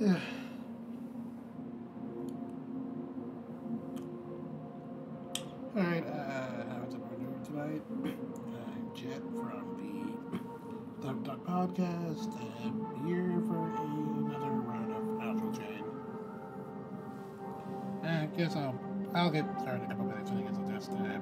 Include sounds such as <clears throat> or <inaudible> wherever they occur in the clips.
Yeah. Alright, uh, how's everyone doing tonight? I'm Jet from the Dub Talk Podcast. I'm here for another round of Astral Chain. I guess I'll I'll get started in a couple minutes. I guess I'll just uh,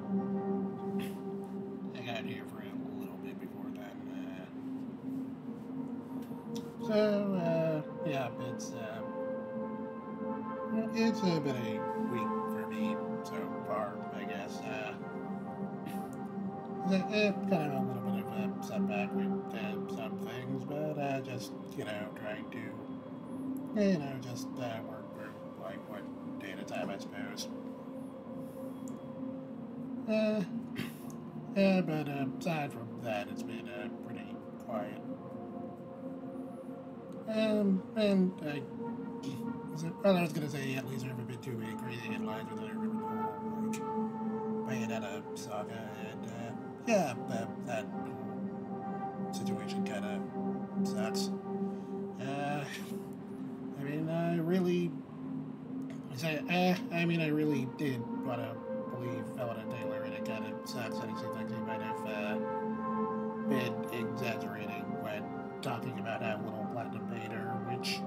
uh, been a week for me so far, I guess. Uh, uh, kind of a little bit of a setback with uh, some things, but uh, just, you know, trying to, you know, just uh, work through, like, one day at a time, I suppose. Uh, yeah, but uh, aside from that, it's been uh, pretty quiet. Um, and I well, I was gonna say at least haven't been too many crazy headlines with remember the whole like Bayonetta saga and uh, yeah, that that situation kind of sucks. Uh, I mean, I really, I say, eh, I mean, I really did want to believe Hellena Taylor, and it kind of sucks that it seems like they might have uh, been exaggerating when talking about how little platinum her, which.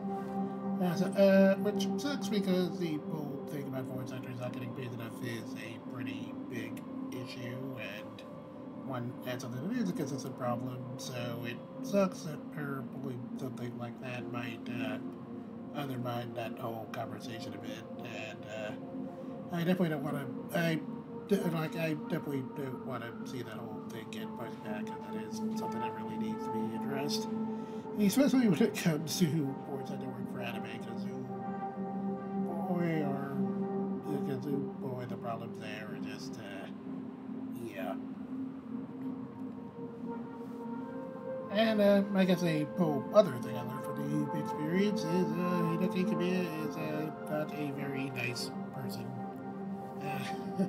Uh, so, uh, which sucks because the whole thing about voice actors not getting paid enough is a pretty big issue, and one and something it's a problem. So it sucks that probably something like that might uh, undermine that whole conversation a bit. And uh, I definitely don't want to. I like. I definitely don't want to see that whole thing get pushed back, and that is something that really needs to be addressed especially when it comes to boards that work for anime, because boy, are because boy, the problems there are just, uh, yeah. And uh, I guess a whole other thing I learned from the experience is uh, Hideki Kamiya is uh, not a very nice person. Uh,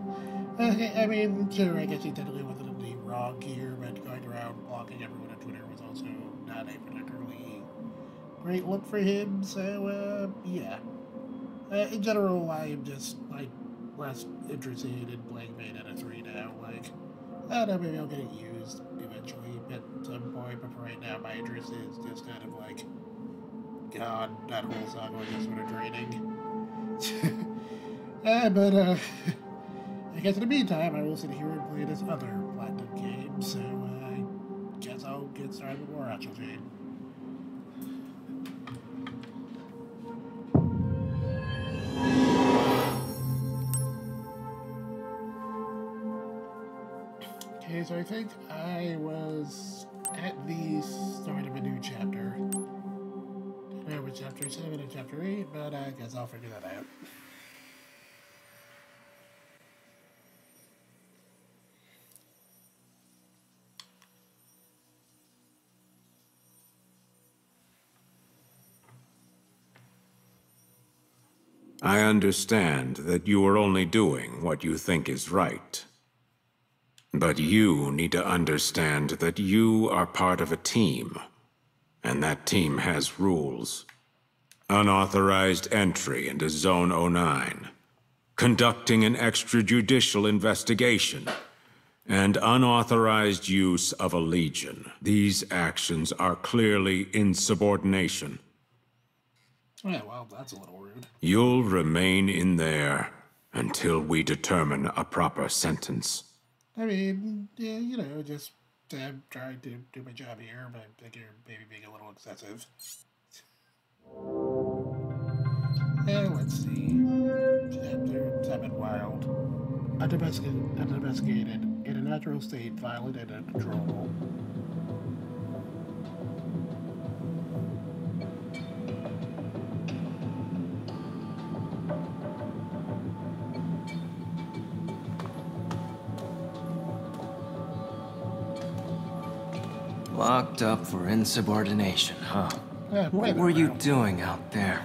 <laughs> I mean, sure, I guess he technically wasn't in the wrong here, but going around blocking everyone on Twitter was also not a particularly great look for him. So uh, yeah, uh, in general, I am just like less interested in playing Bayonetta three now. Like, I don't know, maybe I'll get it used eventually at some point. But for right now, my interest is just kind of like, God, that whole saga was just sort of draining. <laughs> uh, but uh, <laughs> I guess in the meantime, I will sit here and play this other platinum game. So. Uh, guess I'll get started with more Chain. So I think I was at the start of a new chapter. Know which chapter 7 and chapter 8, but I guess I'll figure that out. I understand that you are only doing what you think is right. But you need to understand that you are part of a team, and that team has rules. Unauthorized entry into Zone 09, conducting an extrajudicial investigation, and unauthorized use of a legion. These actions are clearly insubordination. Yeah, well, that's a little rude. You'll remain in there until we determine a proper sentence. I mean, yeah, you know, just uh, trying to do my job here, but I think you're maybe being a little excessive. And let's see. Chapter 7 Wild. Undomesticated, undomesticated in a natural state, violent and uncontrollable. Locked up for insubordination, huh? Uh, What were you doing out there?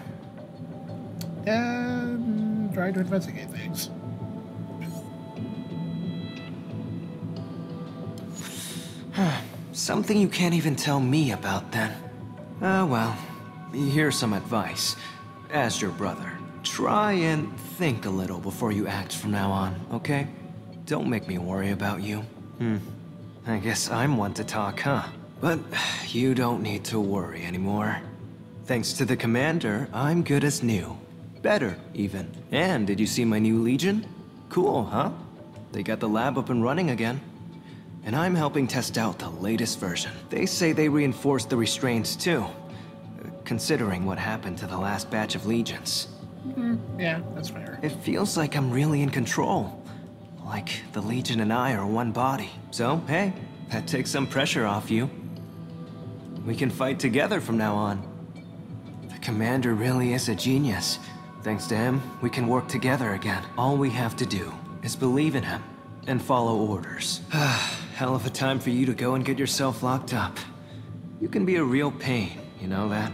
Um, trying to investigate things. <sighs> Something you can't even tell me about then. Oh well. here's some advice. As your brother, try and think a little before you act from now on, okay? Don't make me worry about you. Hmm. I guess I'm one to talk, huh? But you don't need to worry anymore. Thanks to the commander, I'm good as new. Better, even. And did you see my new Legion? Cool, huh? They got the lab up and running again. And I'm helping test out the latest version. They say they reinforced the restraints too. Considering what happened to the last batch of Legions. Mm-hmm. Yeah, that's fair. It feels like I'm really in control. Like the Legion and I are one body. So, hey, that takes some pressure off you. We can fight together from now on. The Commander really is a genius. Thanks to him, we can work together again. All we have to do is believe in him and follow orders. <sighs> Hell of a time for you to go and get yourself locked up. You can be a real pain, you know that?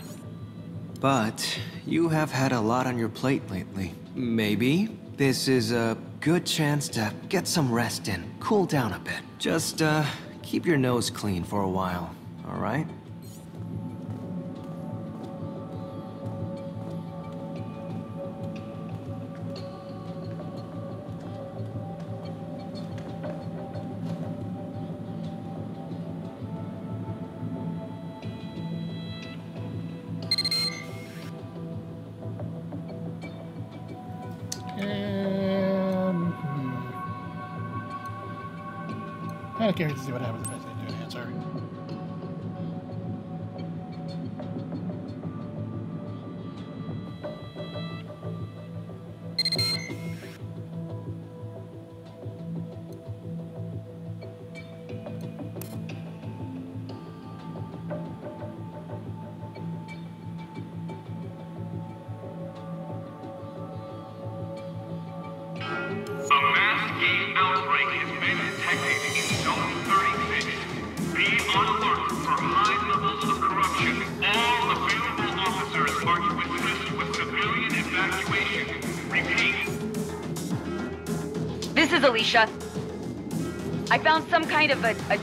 But you have had a lot on your plate lately. Maybe this is a good chance to get some rest in, cool down a bit. Just, uh, keep your nose clean for a while, alright? Um, curious to see what happens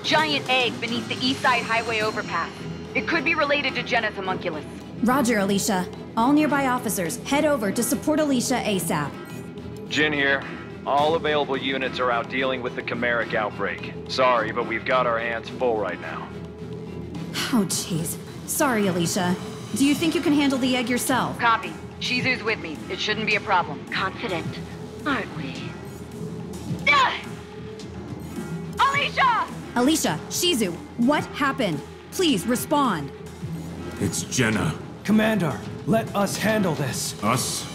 giant egg beneath the East Side Highway overpass. It could be related to Jena's homunculus. Roger, Alicia. All nearby officers, head over to support Alicia ASAP. Jin here. All available units are out dealing with the chimeric outbreak. Sorry, but we've got our hands full right now. Oh, jeez. Sorry, Alicia. Do you think you can handle the egg yourself? Copy. Shizu's with me. It shouldn't be a problem. confident, aren't we? Alicia! Alicia, Shizu, what happened? Please respond. It's Jena. Commander, let us handle this. Us?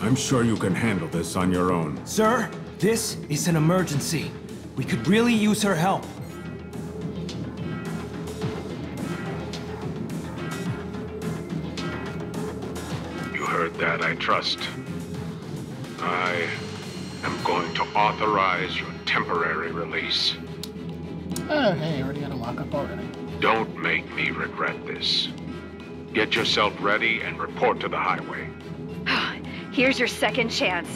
I'm sure you can handle this on your own. Sir, this is an emergency. We could really use her help. You heard that, I trust. I am going to authorize your temporary release. Oh, hey, already got a lockup already. Don't make me regret this. Get yourself ready and report to the highway. <sighs> Here's your second chance.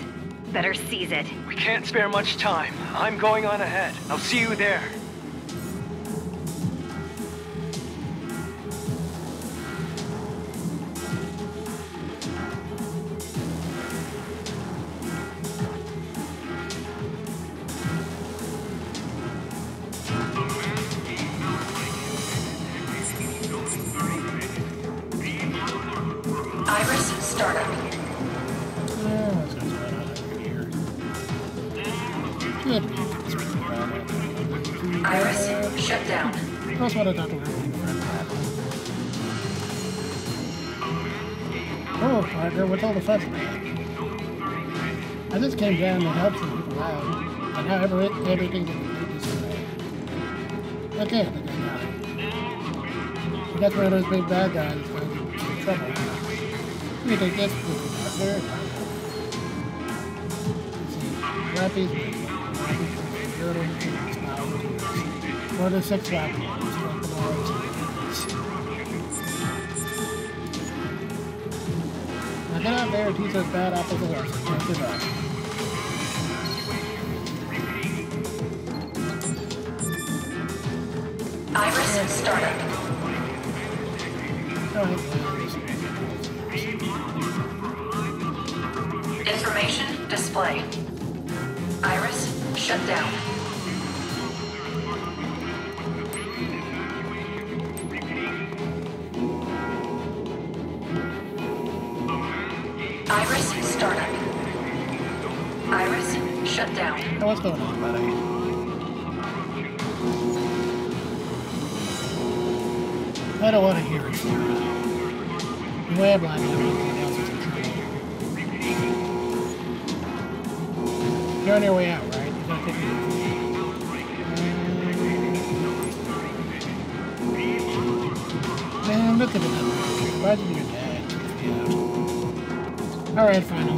Better seize it. We can't spare much time. I'm going on ahead. I'll see you there. I just came down to help some people out, and now every, everything that we did is away. Okay, I think I got it. So that's one of those big bad guys that's going to in trouble. You think this? Let's see. Rappies, Rappies, to Six, Four to six Rappies. Of get out there and teach those bad apples a lesson. Can't process started. Information display. Iris shut down. I don't want to hear it. Is in You're on your way out, right? You're gonna take me. Man, look at it. Did your dad out? Alright, fine,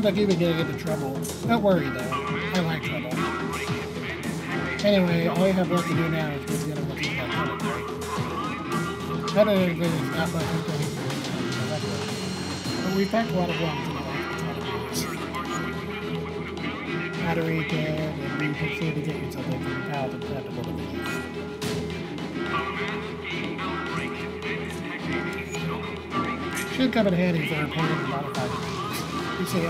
Sounds like you've been getting into trouble. Don't worry though. I like trouble. Anyway, all you have left to do now is get him what you got coming. That is it's not anything. But we packed a lot of bombs in the last and we proceeded to get you something from the to bullet Should come in handy for repairing the modified. You. say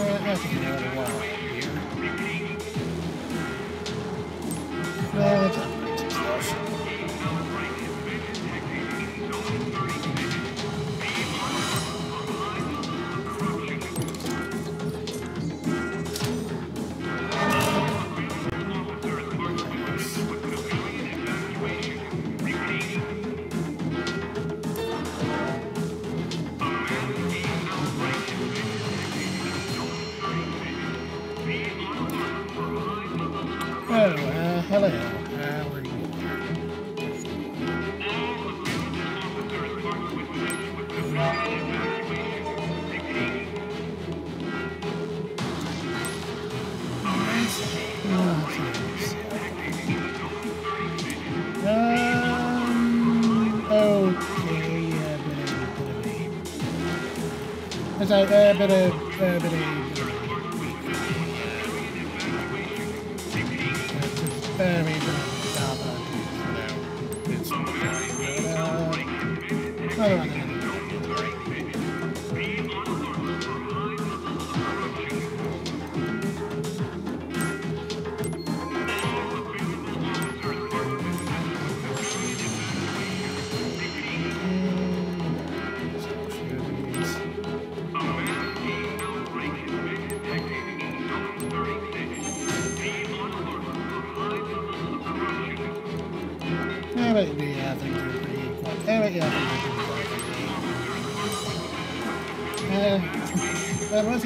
that's a... It's like, uh, bit of,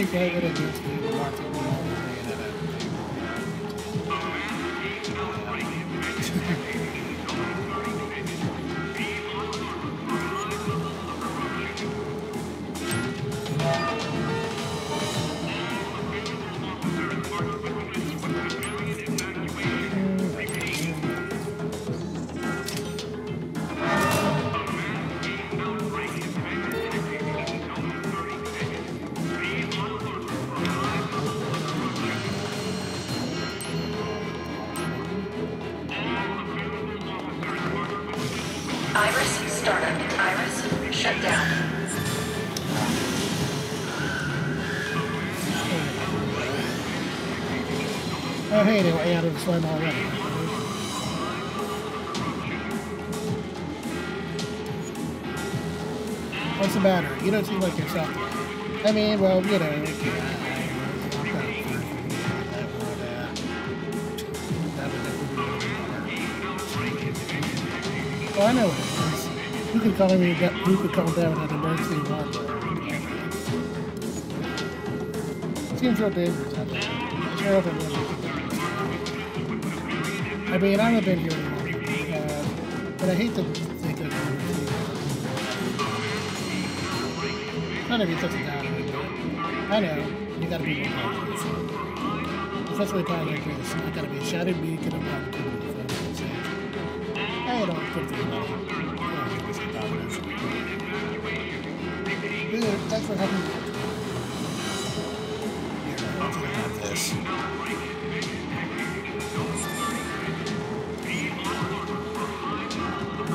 equal. Slime already. What's the matter? You don't seem like yourself. I mean, well, you know. Well, I know what it is. You could call me. You could call down an emergency one. Seems real dangerous out there. Mean, I haven't been here anymore, uh, but I hate to think of it. None of you took it down. I know, you gotta be more cautious. Especially times like this. I gotta be a shattered beacon of opportunity for everyone's sake. I don't think is dominance. Dude, thanks for having me. Here, I'll take out this.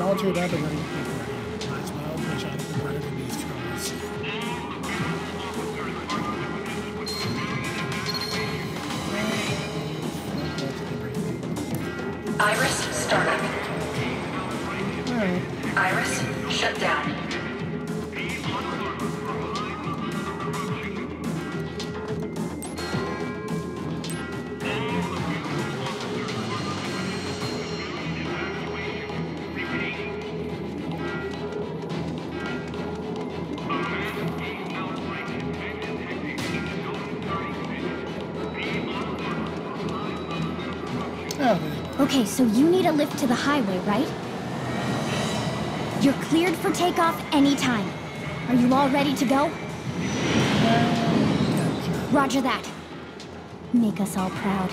All chewed up Okay, so you need a lift to the highway, right? You're cleared for takeoff anytime. Are you all ready to go? Roger that. Make us all proud.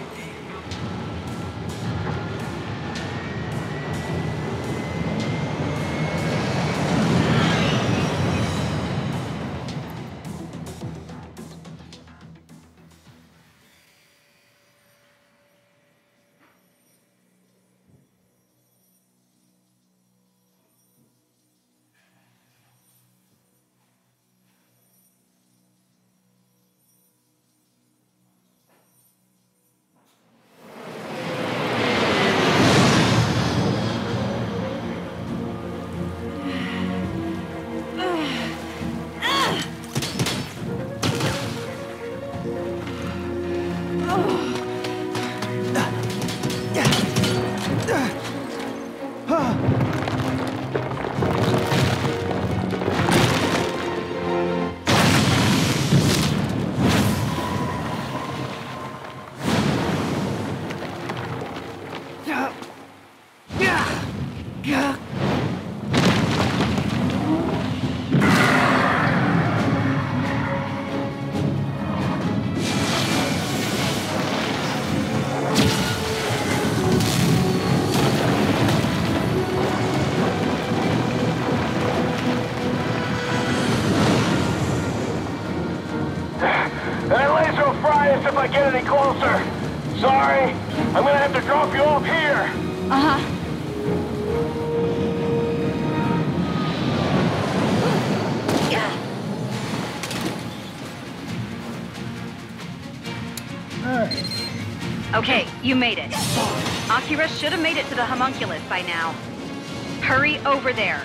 Should have made it to the homunculus by now. Hurry over there.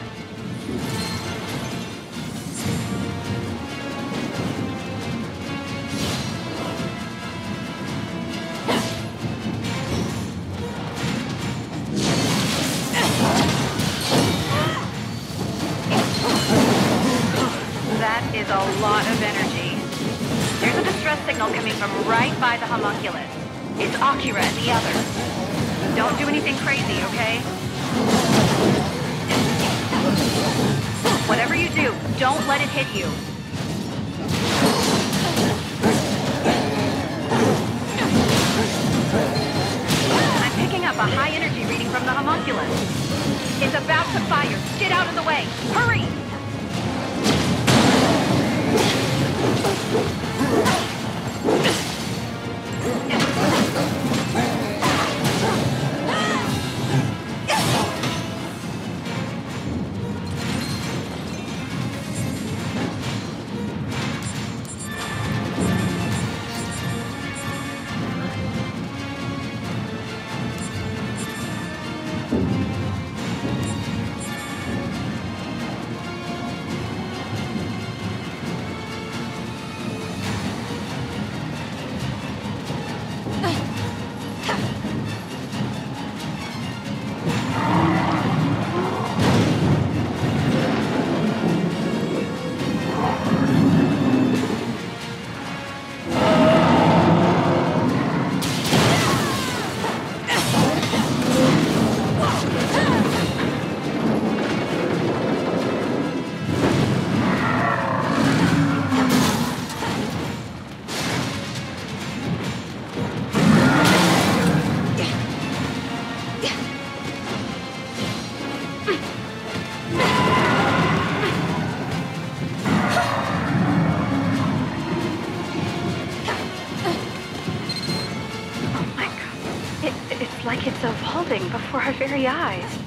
Before our very eyes.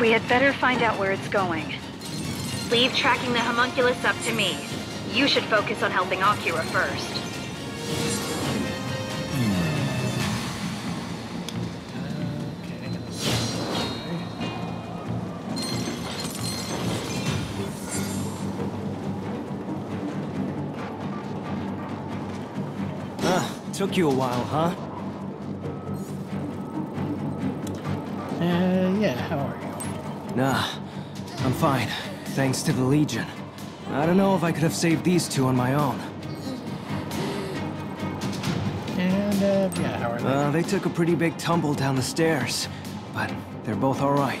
We had better find out where it's going. Leave tracking the homunculus up to me. You should focus on helping Akira first. Okay, I guess. Ah, took you a while, huh? Yeah, how are you? Nah, I'm fine. Thanks to the Legion. I don't know if I could have saved these two on my own. And, uh, yeah, how are they? Uh, they took a pretty big tumble down the stairs, but they're both alright.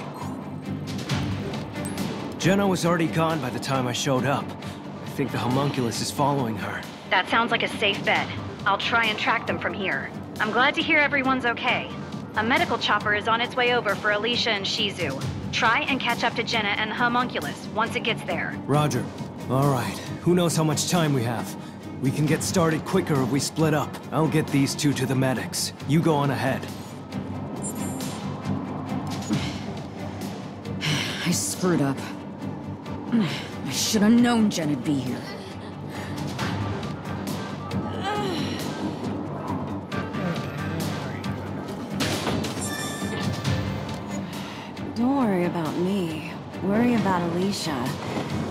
Jena was already gone by the time I showed up. I think the homunculus is following her. That sounds like a safe bet. I'll try and track them from here. I'm glad to hear everyone's okay. A medical chopper is on its way over for Alicia and Shizu. Try and catch up to Jena and the homunculus once it gets there. Roger. Alright, who knows how much time we have? We can get started quicker if we split up. I'll get these two to the medics. You go on ahead. <sighs> I screwed up. <sighs> I should have known Jen'd be here. About Alicia.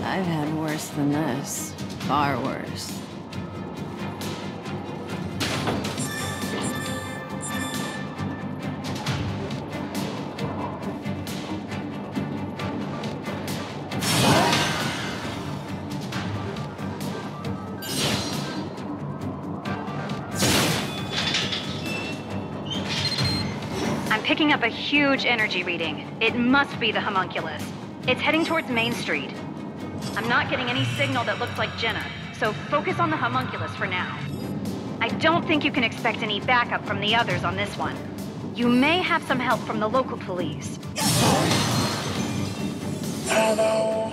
I've had worse than this. Far worse. I'm picking up a huge energy reading. It must be the homunculus. It's heading towards Main Street. I'm not getting any signal that looks like Jena, so focus on the homunculus for now. I don't think you can expect any backup from the others on this one. You may have some help from the local police. Hello.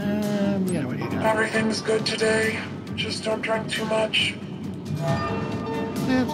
Um, yeah, what do you got? Everything's good today. Just don't drink too much. Yeah,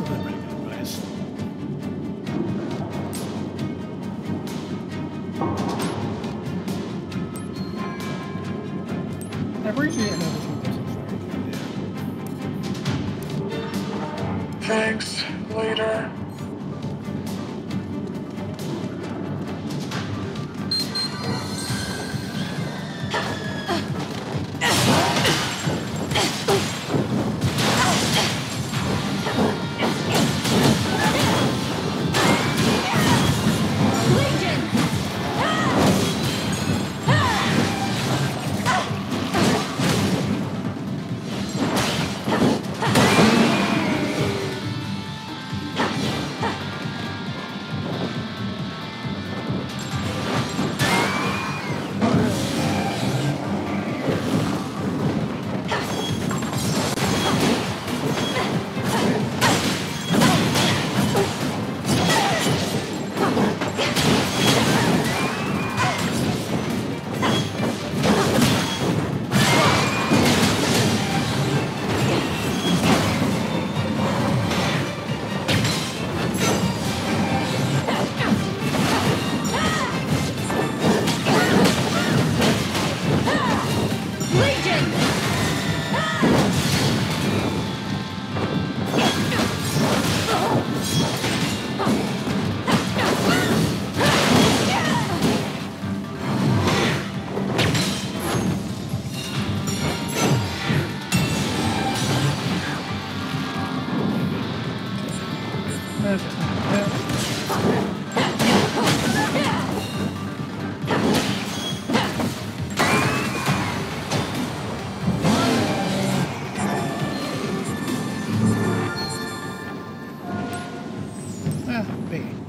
Yeah.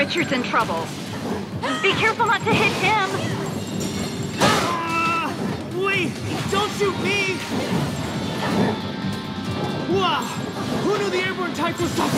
Richard's in trouble. Be careful not to hit him. Ah, wait! Don't shoot me! Wow! Who knew the airborne type was so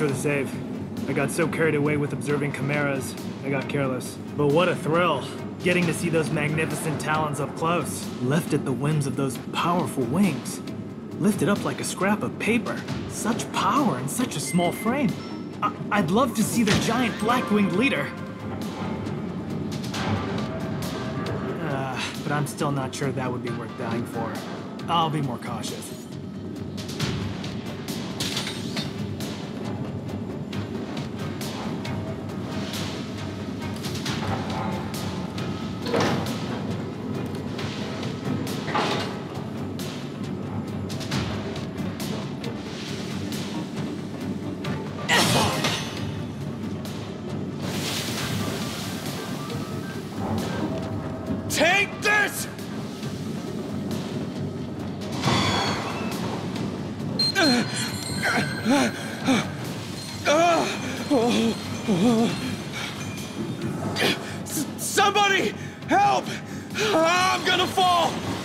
for the save. I got so carried away with observing chimeras, I got careless. But what a thrill, getting to see those magnificent talons up close. Left at the whims of those powerful wings. Lifted up like a scrap of paper. Such power in such a small frame. I- I'd love to see the giant black-winged leader. Uh, but I'm still not sure that would be worth dying for. I'll be more cautious. I'm gonna fall!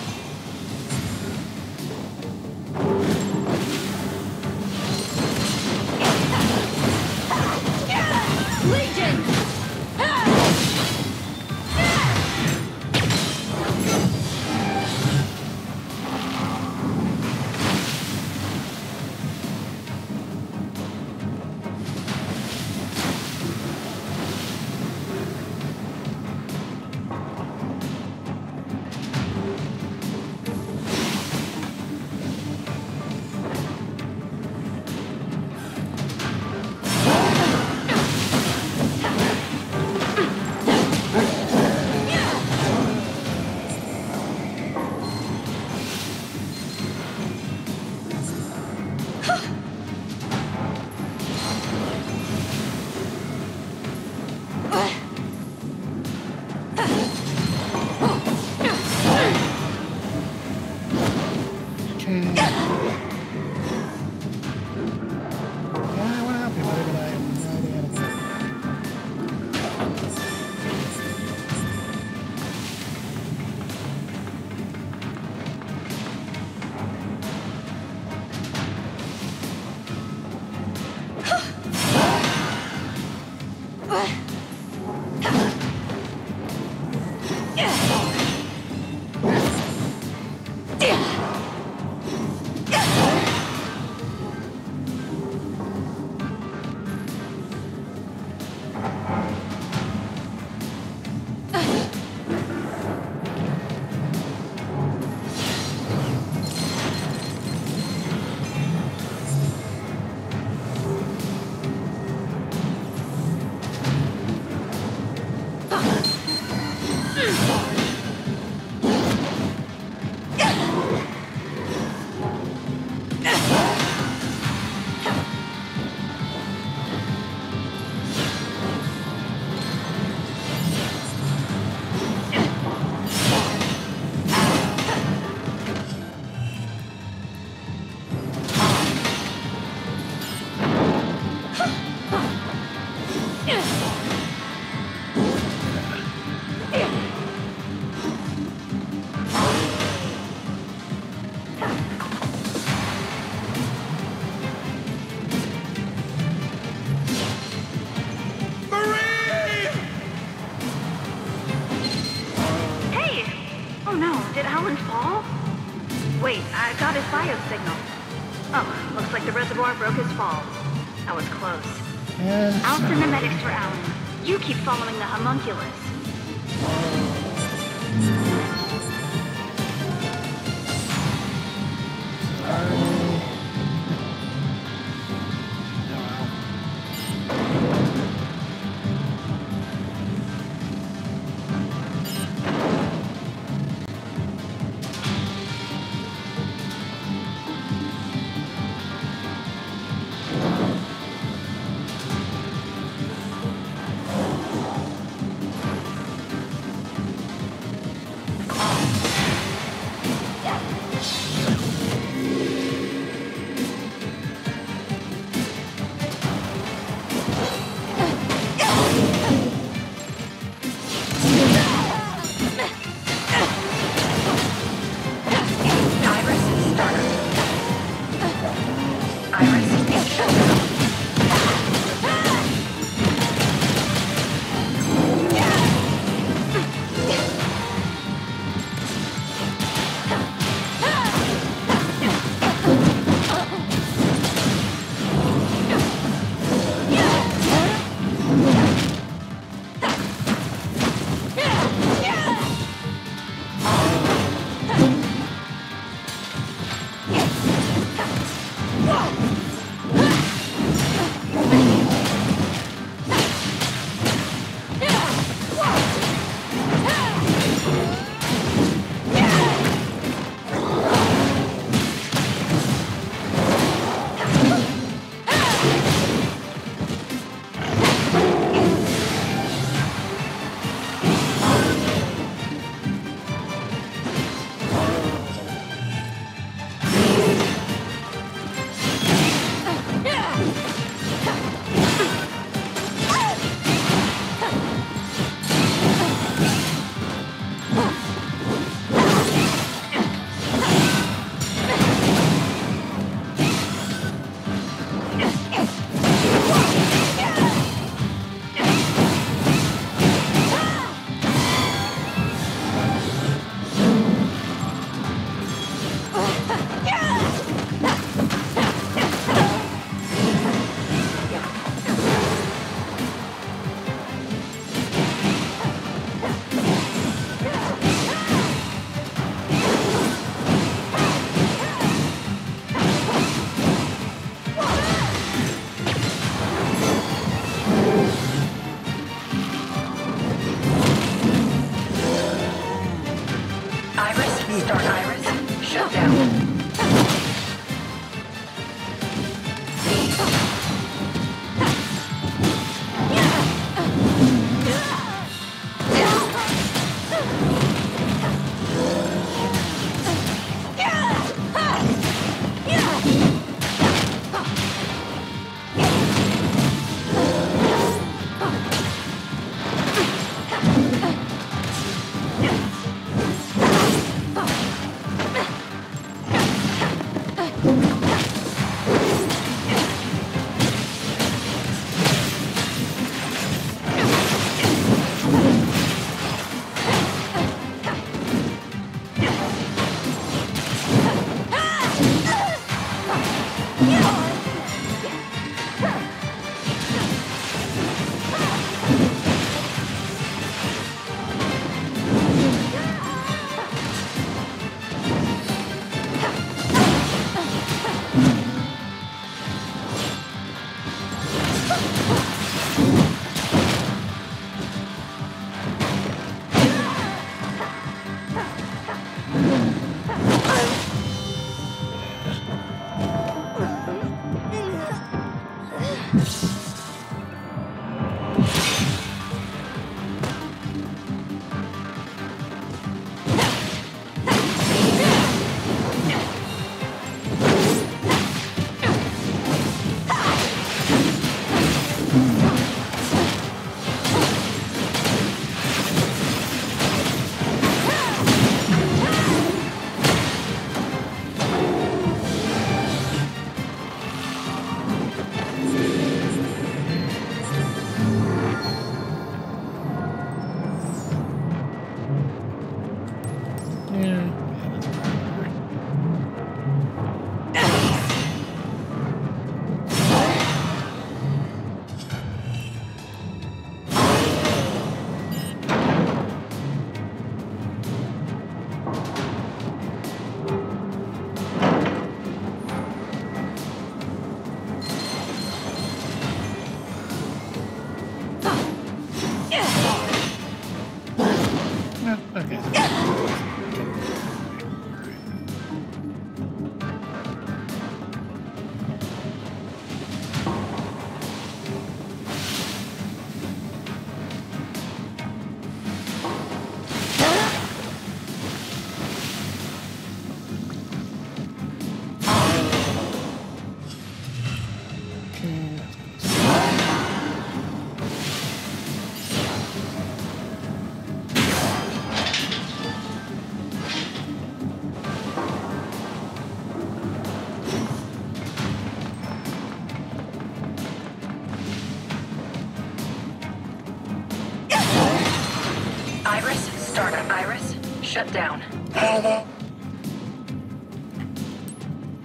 shut down.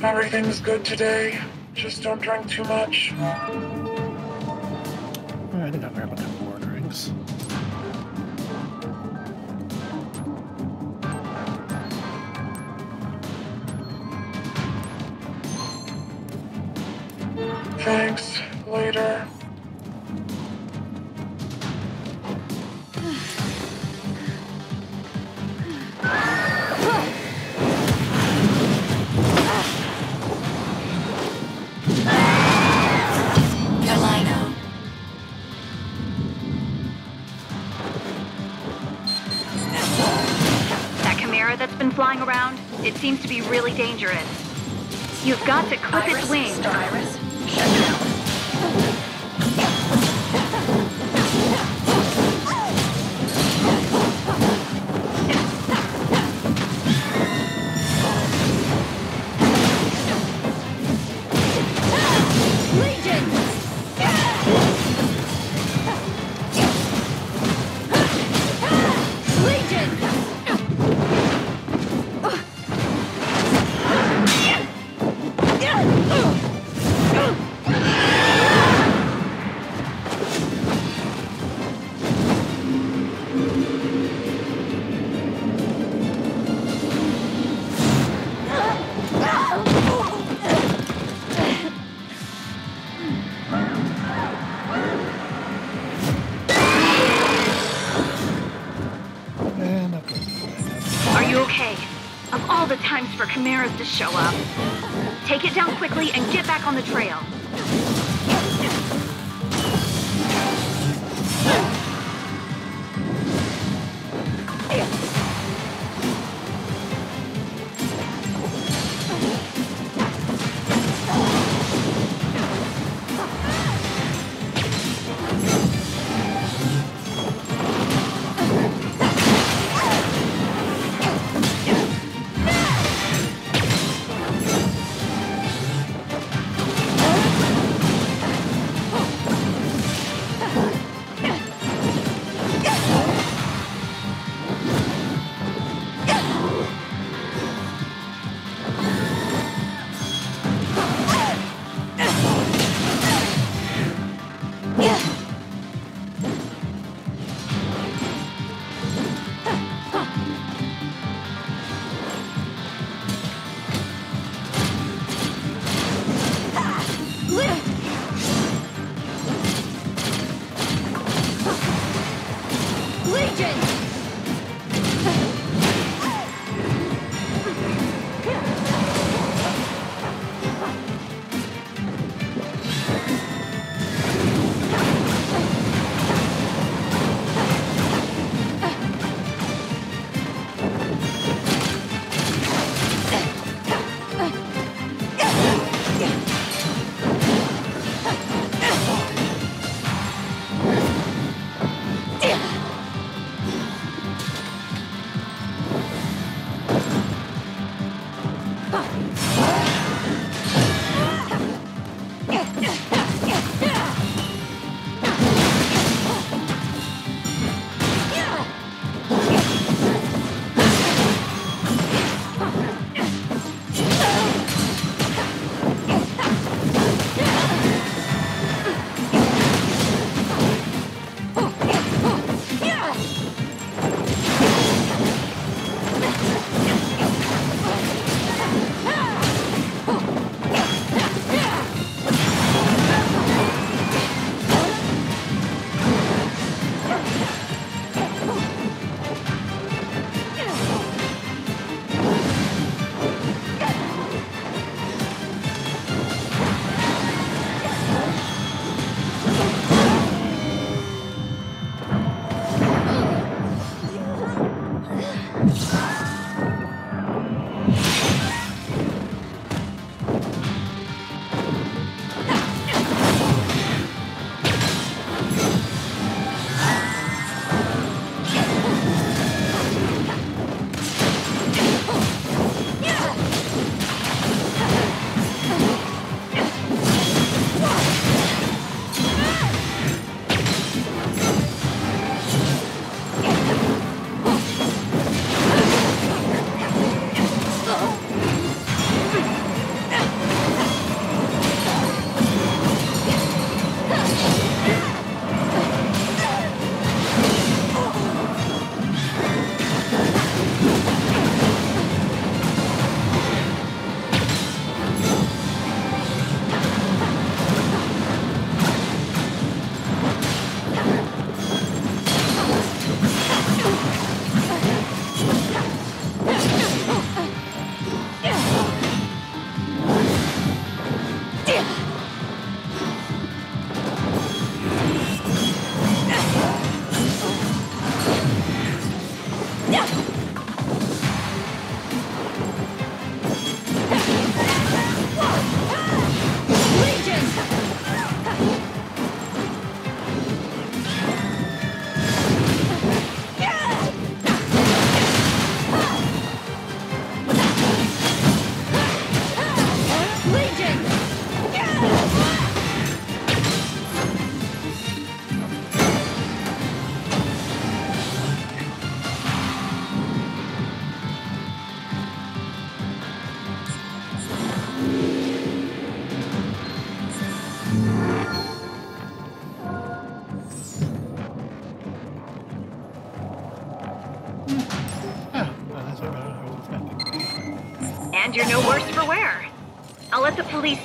Everything's good today. Just don't drink too much. to show up. Take it down quickly and get back on the trail.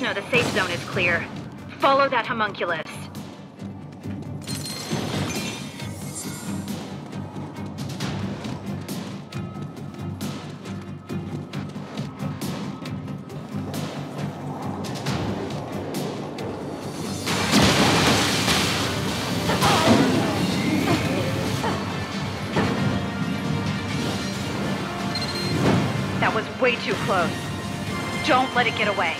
Know the safe zone is clear. Follow that homunculus. That was way too close. Don't let it get away.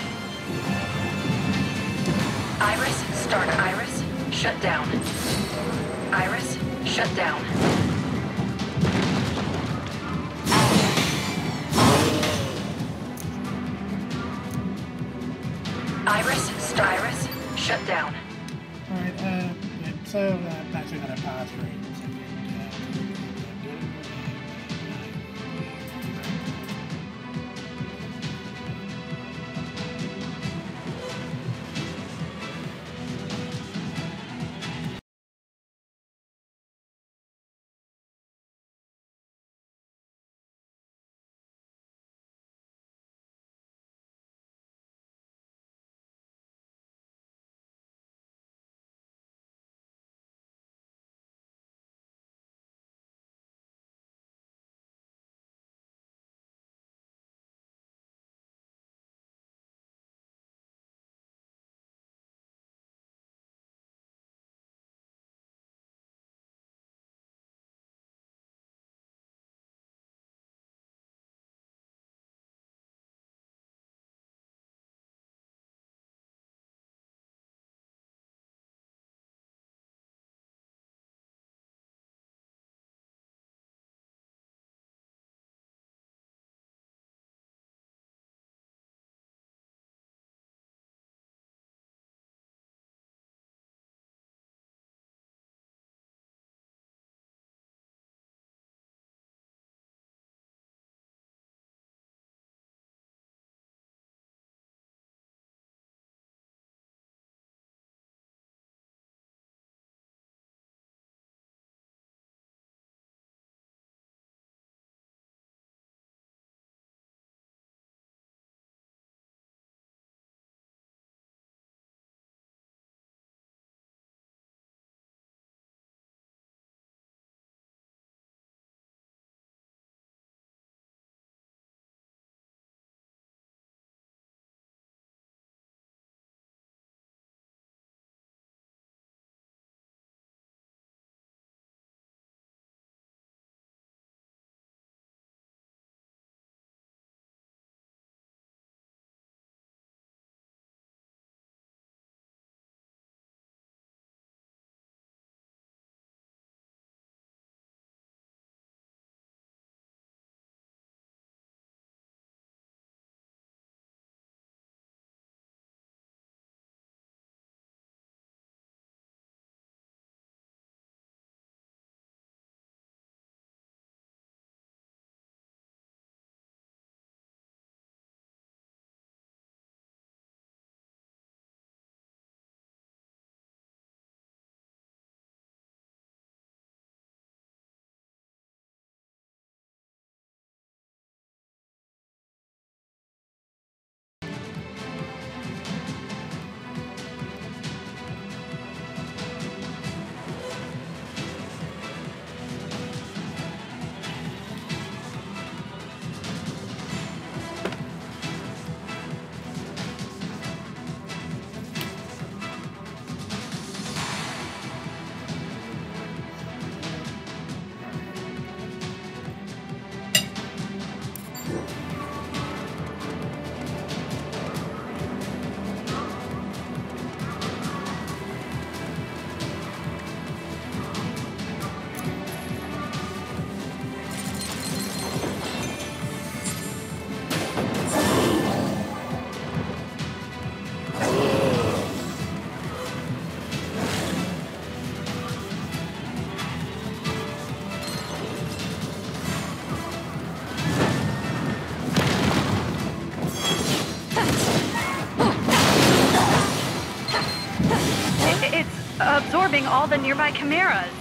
All the nearby chimeras.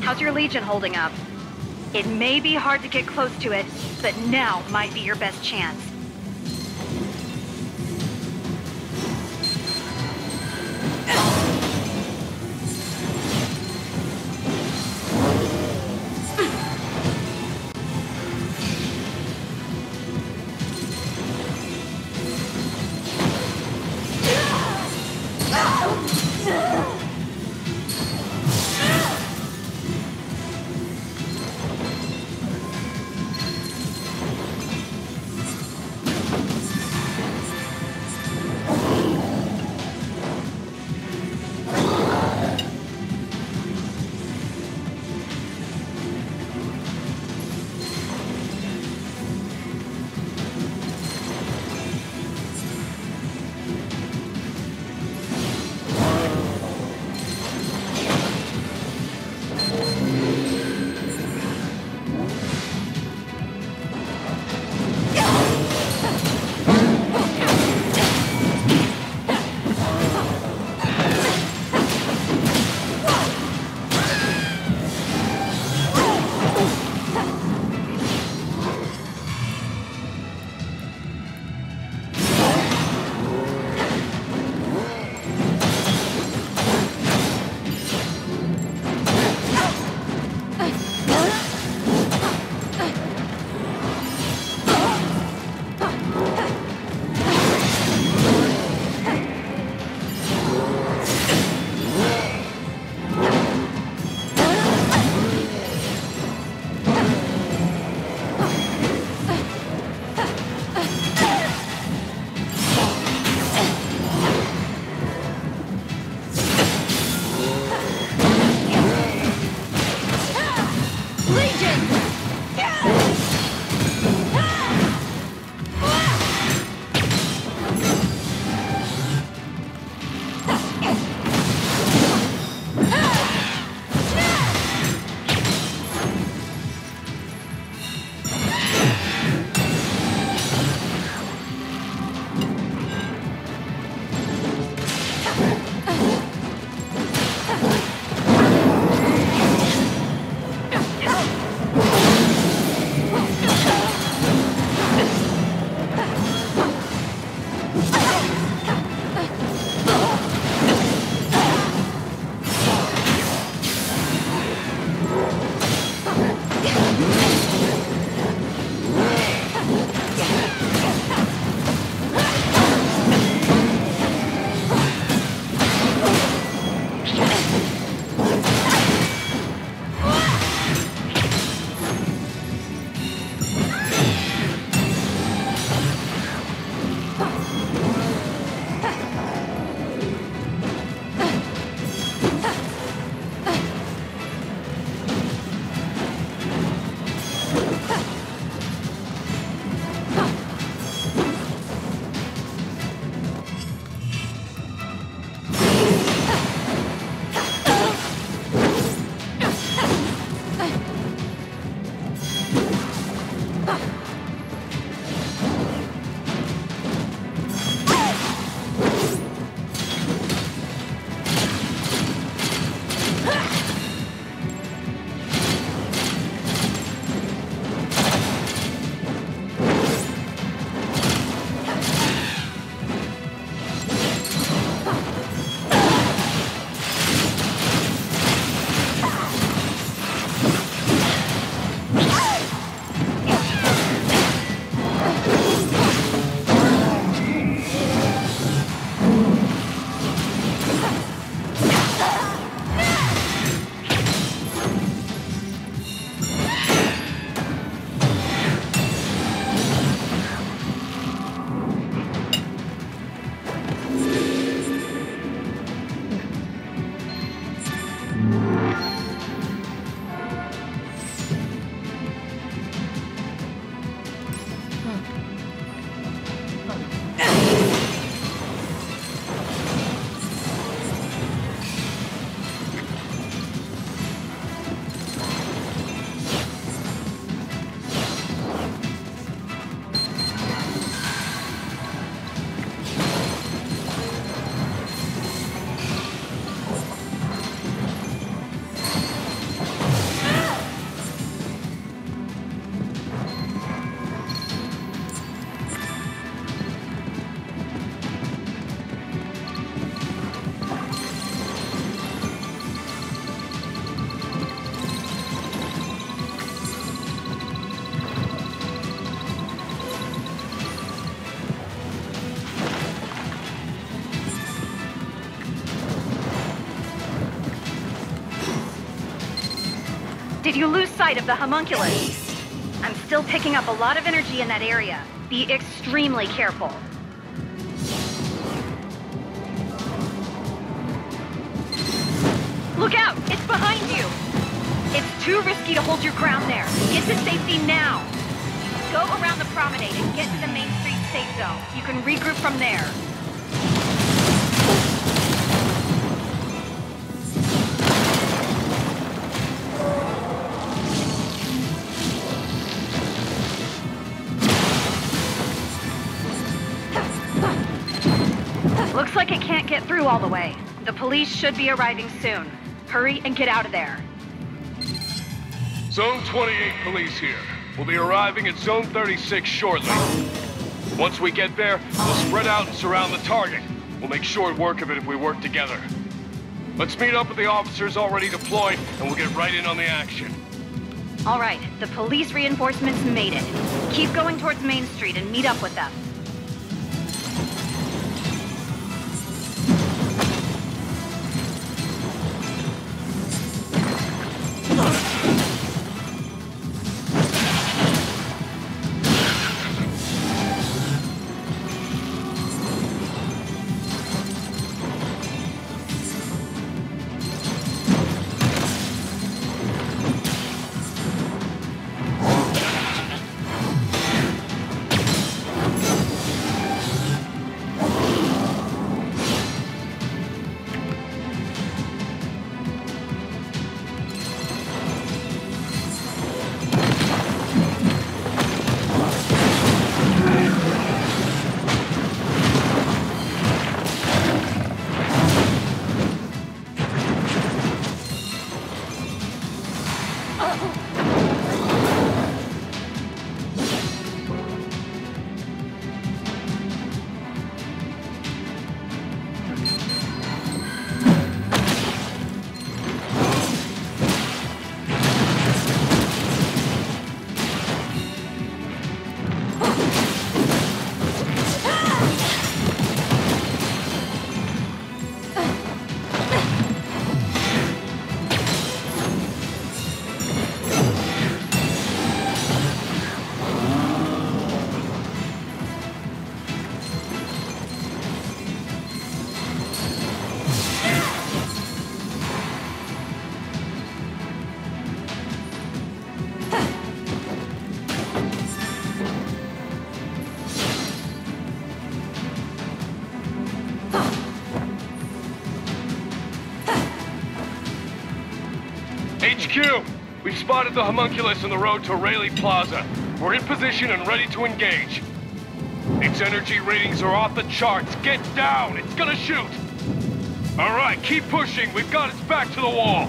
How's your Legion holding up? It may be hard to get close to it, but now might be your best chance. You lose sight of the homunculus? I'm still picking up a lot of energy in that area. Be extremely careful. Look out! It's behind you! It's too risky to hold your ground there. Get to safety now! Go around the promenade and get to the main street safe zone. You can regroup from there. Get through all the way. The police should be arriving soon. Hurry and get out of there. Zone 28 police here. We'll be arriving at Zone 36 shortly. Once we get there, we'll spread out and surround the target. We'll make short work of it if we work together. Let's meet up with the officers already deployed, and we'll get right in on the action. All right, the police reinforcements made it. Keep going towards Main Street and meet up with them. Spotted the homunculus on the road to Rayleigh Plaza. We're in position and ready to engage. Its energy ratings are off the charts. Get down! It's gonna shoot! All right, keep pushing. We've got its back to the wall.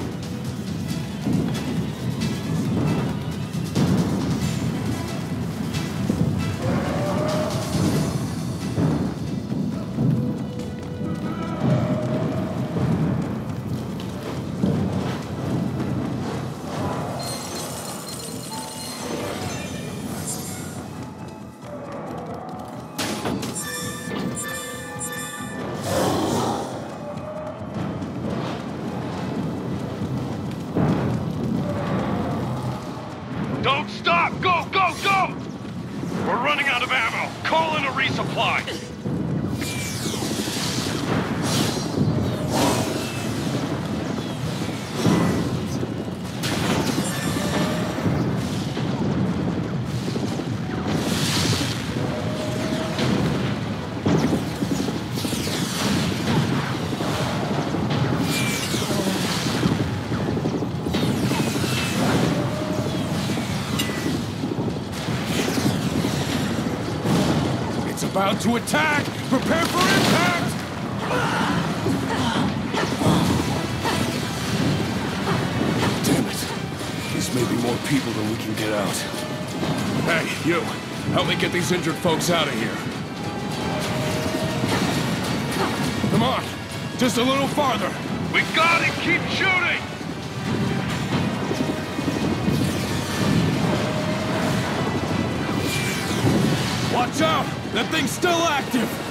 To attack! Prepare for impact! Damn it. These may be more people than we can get out. Hey, you. Help me get these injured folks out of here. Come on. Just a little farther. We got it! Keep shooting! Watch out! That thing's still active!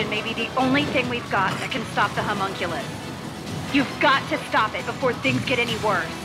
Legion may be the only thing we've got that can stop the homunculus. You've got to stop it before things get any worse.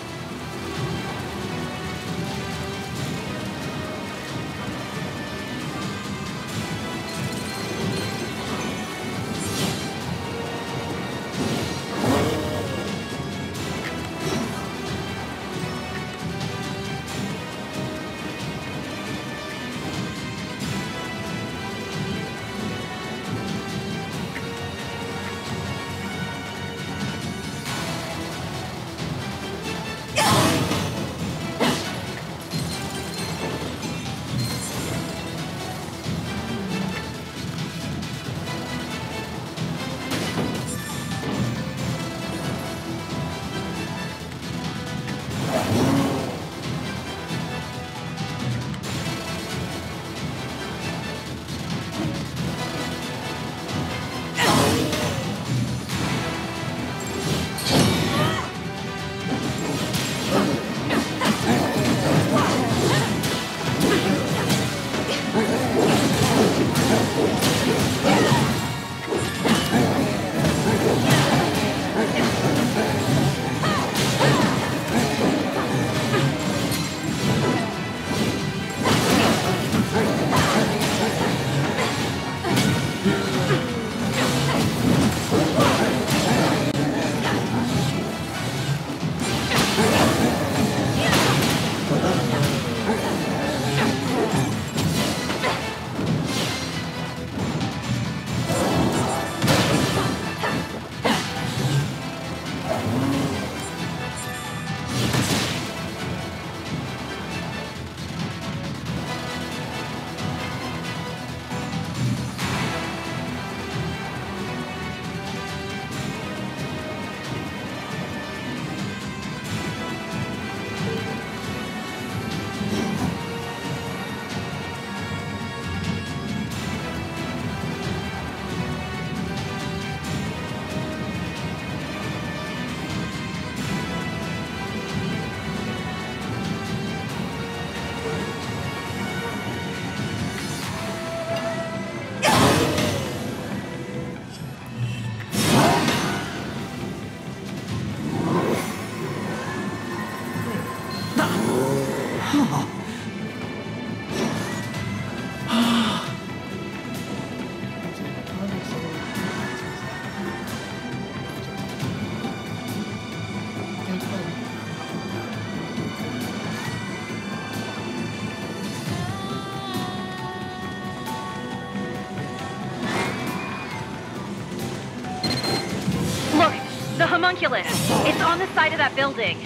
Homunculus. It's on the side of that building.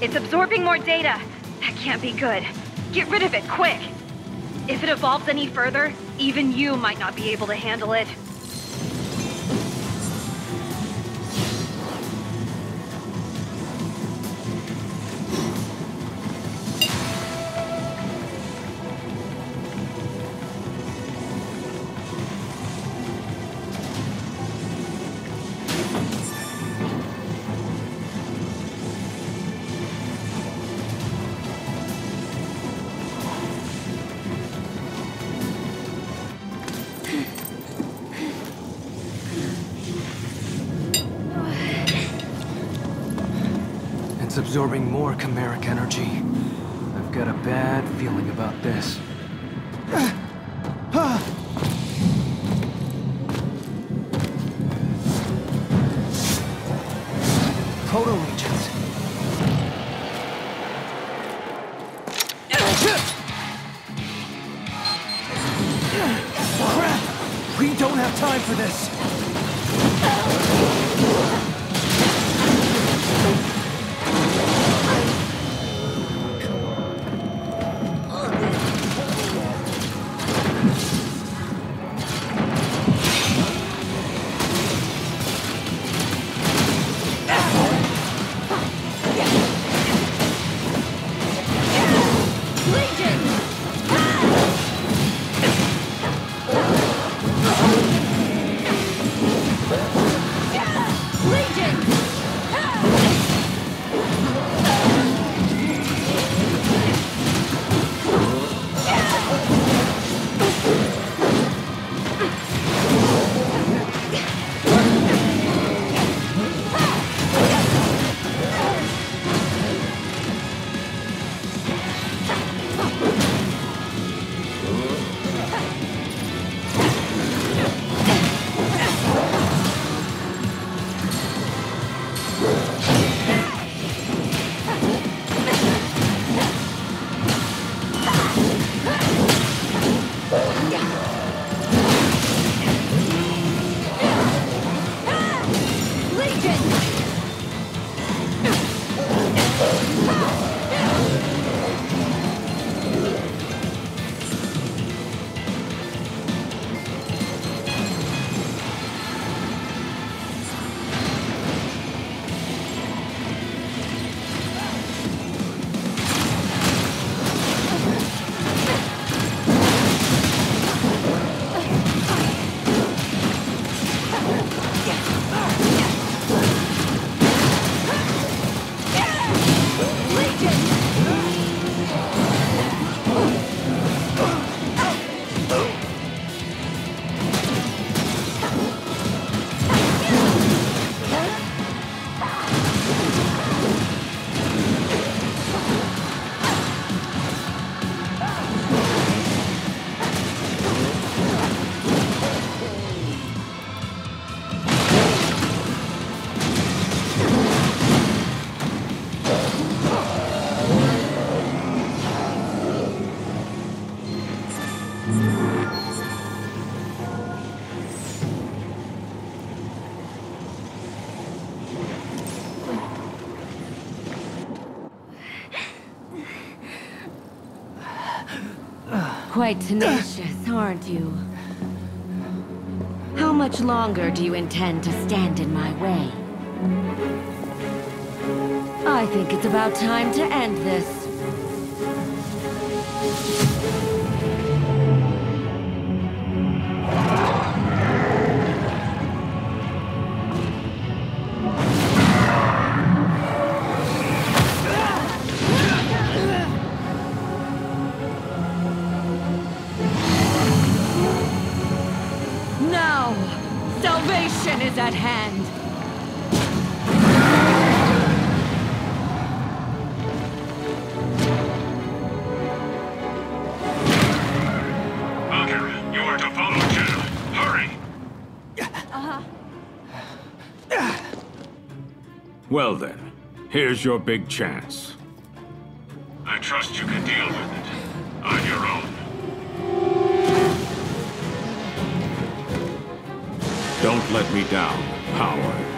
It's absorbing more data. That can't be good. Get rid of it, quick. If it evolves any further, even you might not be able to handle it. Absorbing more chimeric quite tenacious, aren't you? How much longer do you intend to stand in my way? I think it's about time to end this. Is at hand. Valkyrie, you are to follow Jena. Hurry! Uh-huh. Well then, here's your big chance. Let me down, Howard.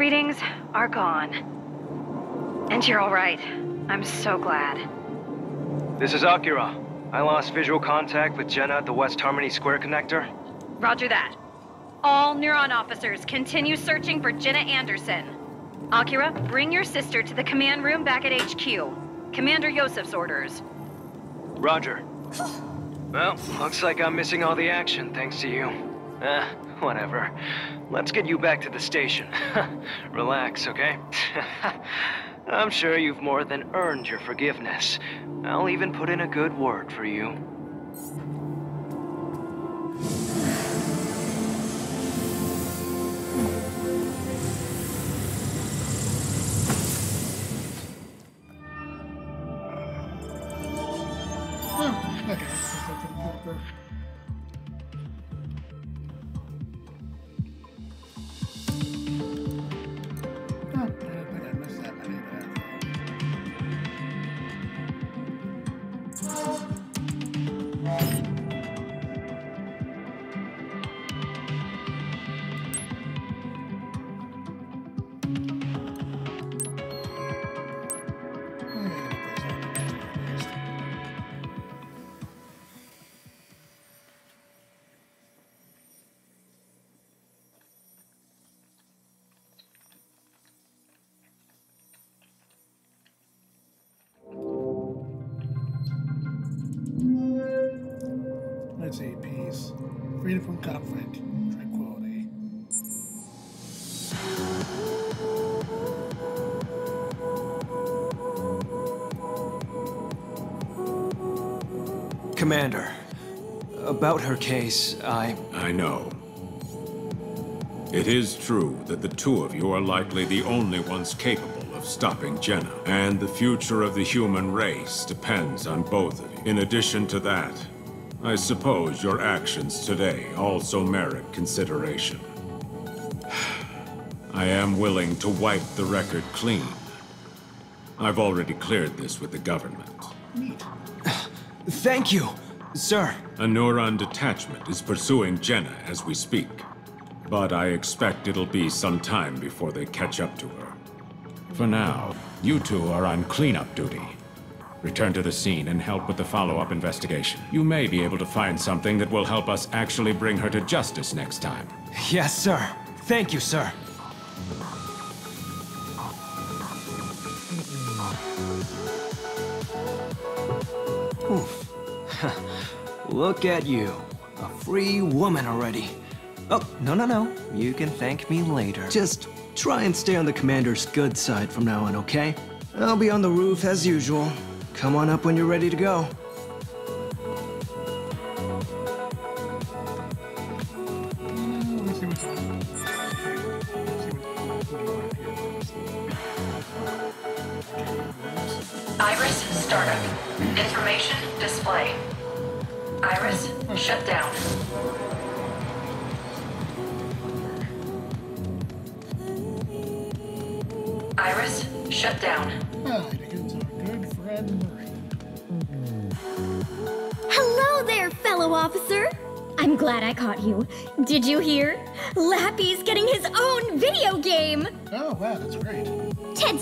Readings are gone. And you're alright. I'm so glad. This is Akira. I lost visual contact with Jena at the West Harmony Square connector. Roger that. All Neuron officers continue searching for Jena Anderson. Akira, bring your sister to the command room back at HQ. Commander Yoseph's orders. Roger. well, looks like I'm missing all the action thanks to you. Eh, whatever. Let's get you back to the station. <laughs> Relax, okay? <laughs> I'm sure you've more than earned your forgiveness. I'll even put in a good word for you. About her case, I... I know. It is true that the two of you are likely the only ones capable of stopping Jena, and the future of the human race depends on both of you. In addition to that, I suppose your actions today also merit consideration. <sighs> I am willing to wipe the record clean. I've already cleared this with the government. <sighs> Thank you, sir. A neuron detachment is pursuing Jena as we speak. But I expect it'll be some time before they catch up to her. For now, you two are on cleanup duty. Return to the scene and help with the follow-up investigation. You may be able to find something that will help us actually bring her to justice next time. Yes, sir. Thank you, sir. Look at you. A free woman already. Oh, no, no, no. You can thank me later. Just try and stay on the commander's good side from now on, okay? I'll be on the roof as usual. Come on up when you're ready to go.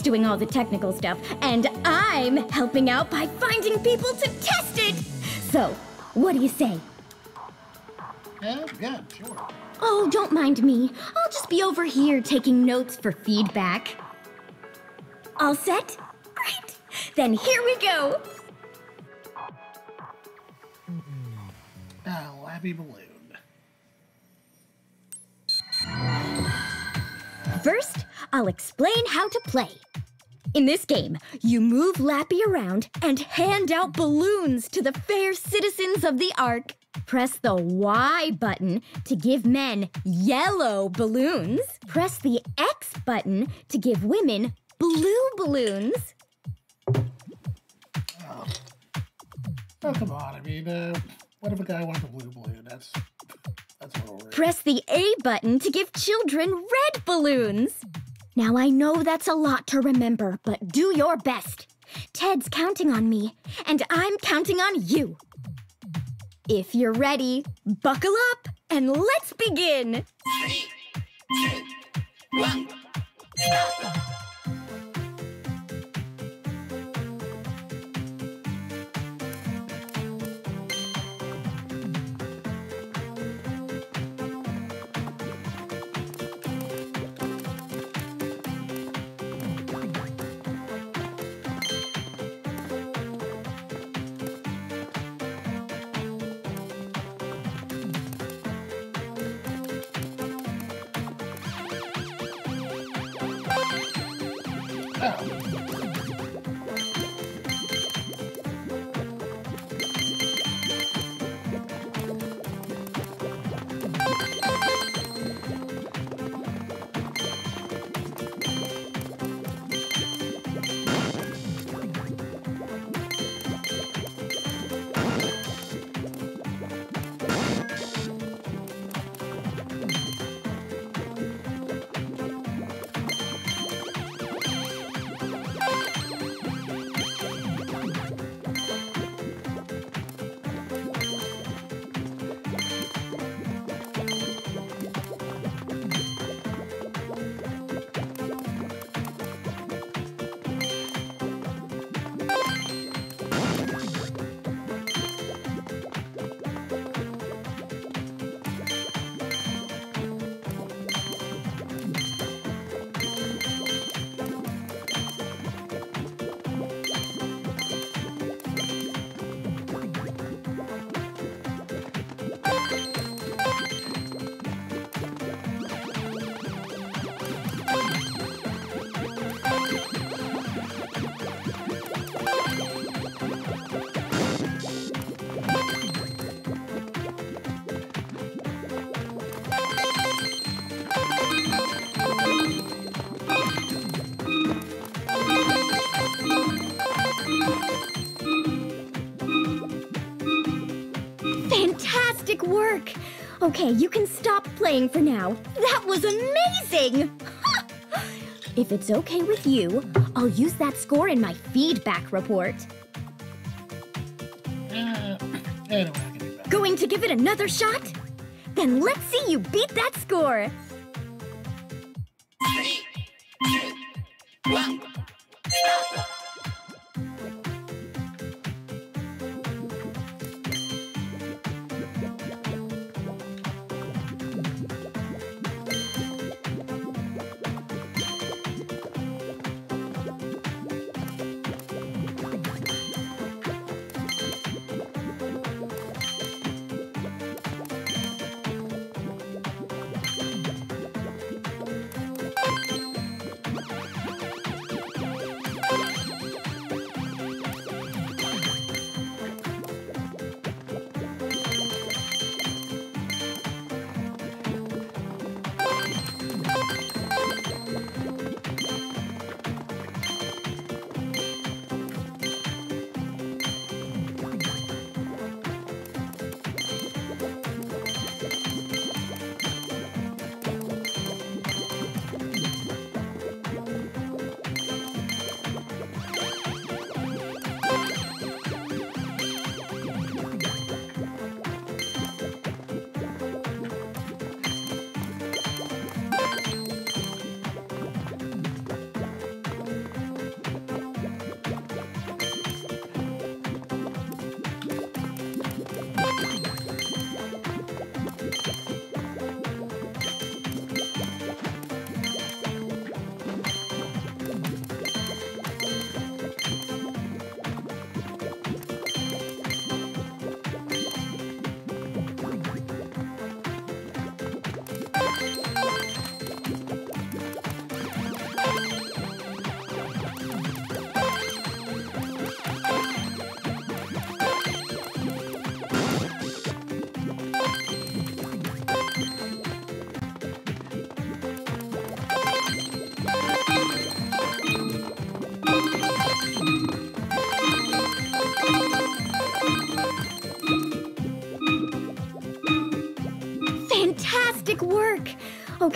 Doing all the technical stuff, and I'm helping out by finding people to test it. So, what do you say? Yeah, yeah, sure. Oh, don't mind me. I'll just be over here taking notes for feedback. All set? Great. Then here we go. Ah, Lappy Balloon. First, I'll explain how to play. In this game, you move Lappy around and hand out balloons to the fair citizens of the Ark. Press the Y button to give men yellow balloons. Press the X button to give women blue balloons. Oh, come on. I mean, uh, what if a guy wants a blue balloon? That's that's a little weird. Press the A button to give children red balloons. Now I know that's a lot to remember, but do your best. Ted's counting on me, and I'm counting on you. If you're ready, buckle up and let's begin. Three, two, one, Fantastic Okay, you can stop playing for now. That was amazing! <laughs> if it's okay with you, I'll use that score in my feedback report. <clears throat> Going to give it another shot? Then let's see you beat that score!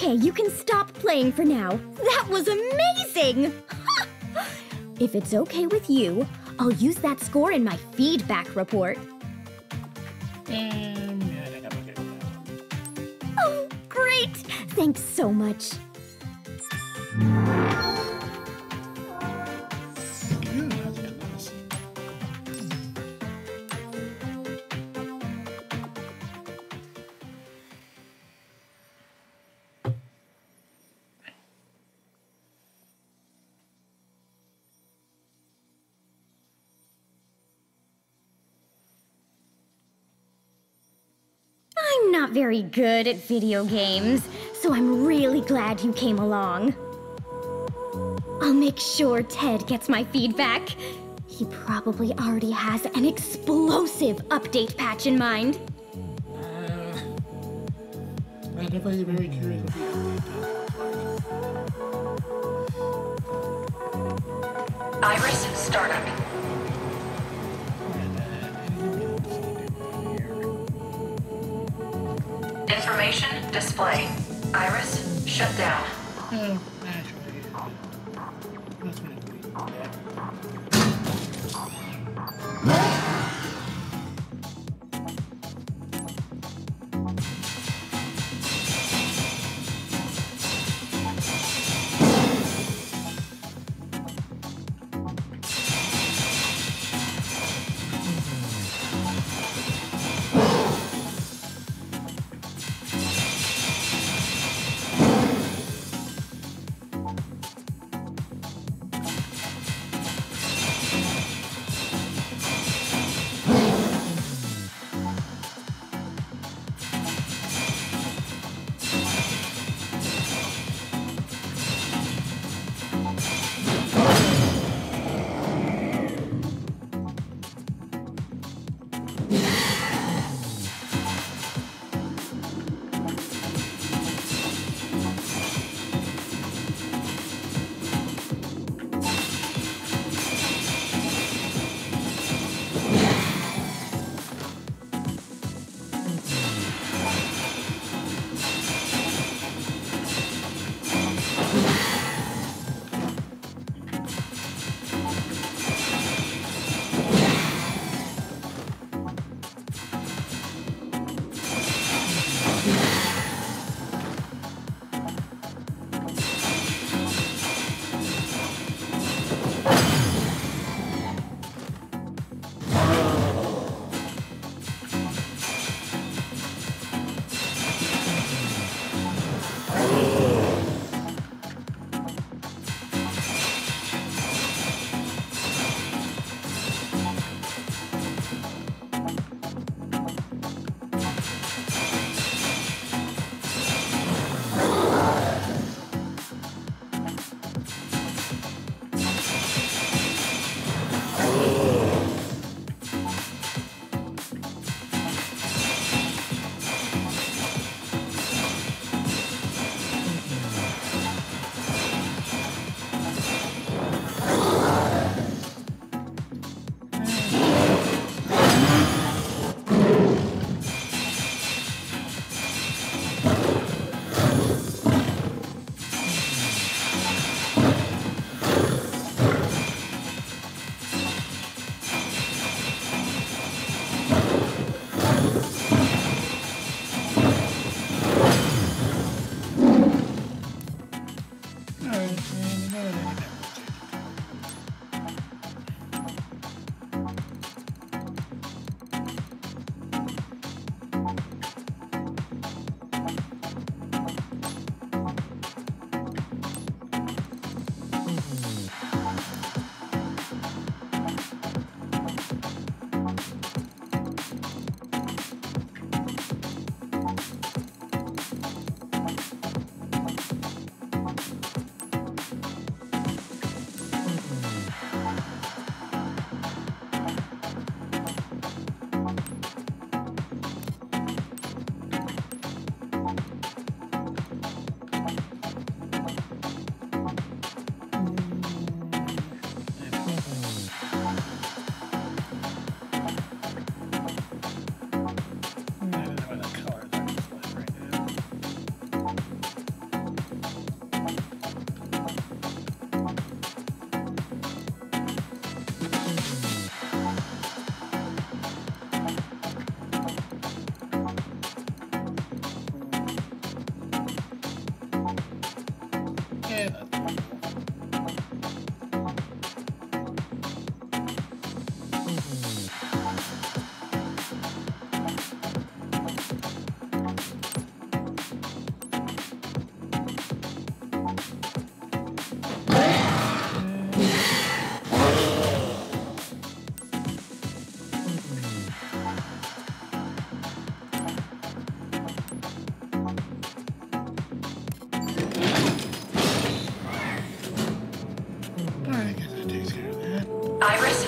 Okay, you can stop playing for now. That was amazing! <laughs> if it's okay with you, I'll use that score in my feedback report. Good at video games, so I'm really glad you came along. I'll make sure Ted gets my feedback. He probably already has an explosive update patch in mind. Uh, I'm definitely very curious what the update Iris startup. Information display. Iris shut down. Oh,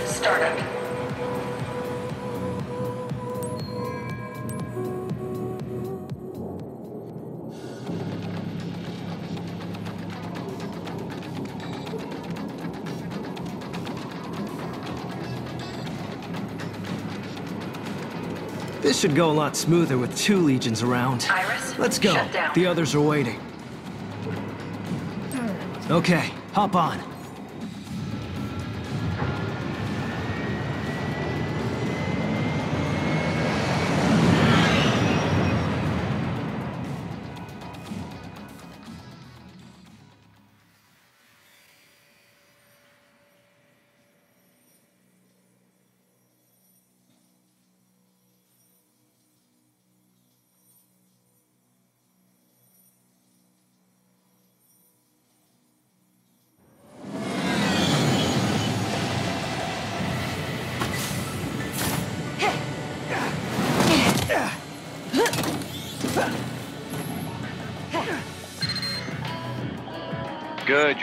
Startup. This should go a lot smoother with two legions around. Iris, Let's go. The others are waiting. Okay, hop on.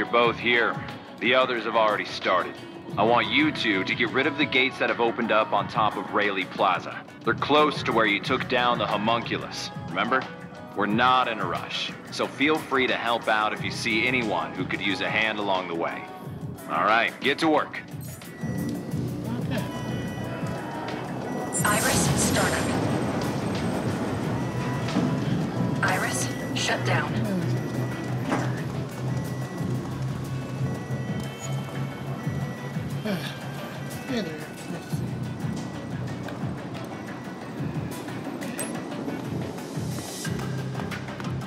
You're both here. The others have already started. I want you two to get rid of the gates that have opened up on top of Rayleigh Plaza. They're close to where you took down the homunculus, remember? We're not in a rush, so feel free to help out if you see anyone who could use a hand along the way. All right, get to work. Iris startup. Iris shut down. Hey there. You.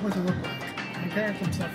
What's it look like? Compare some stuff.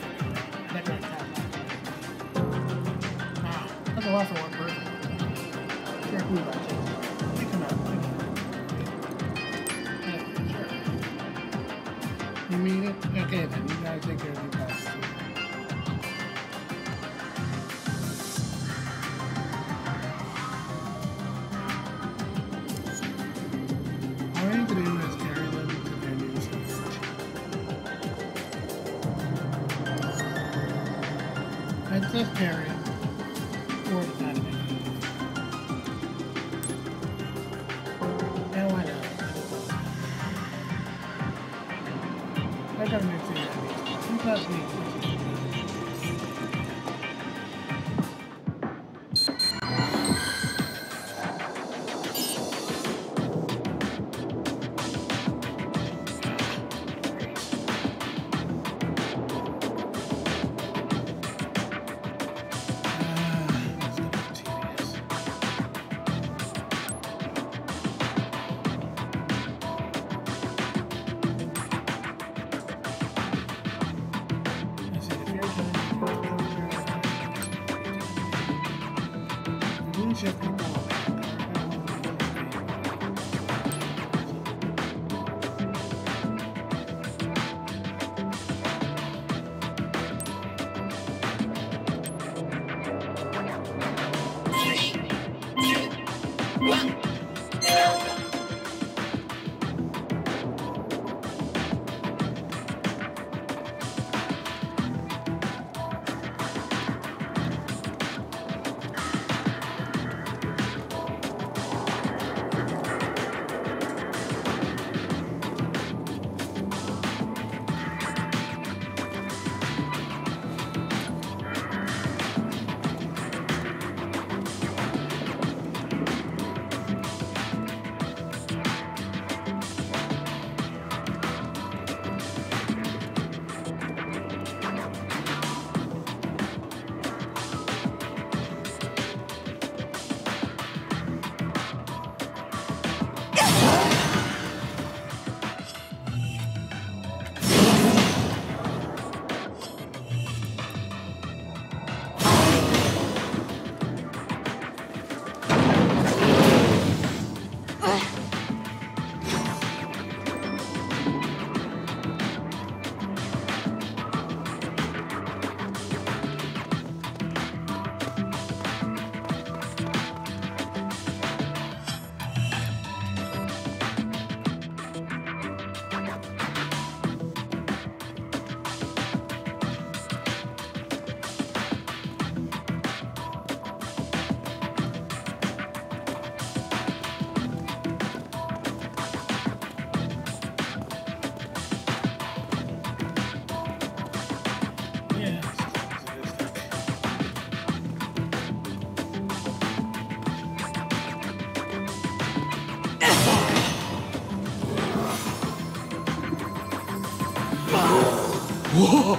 And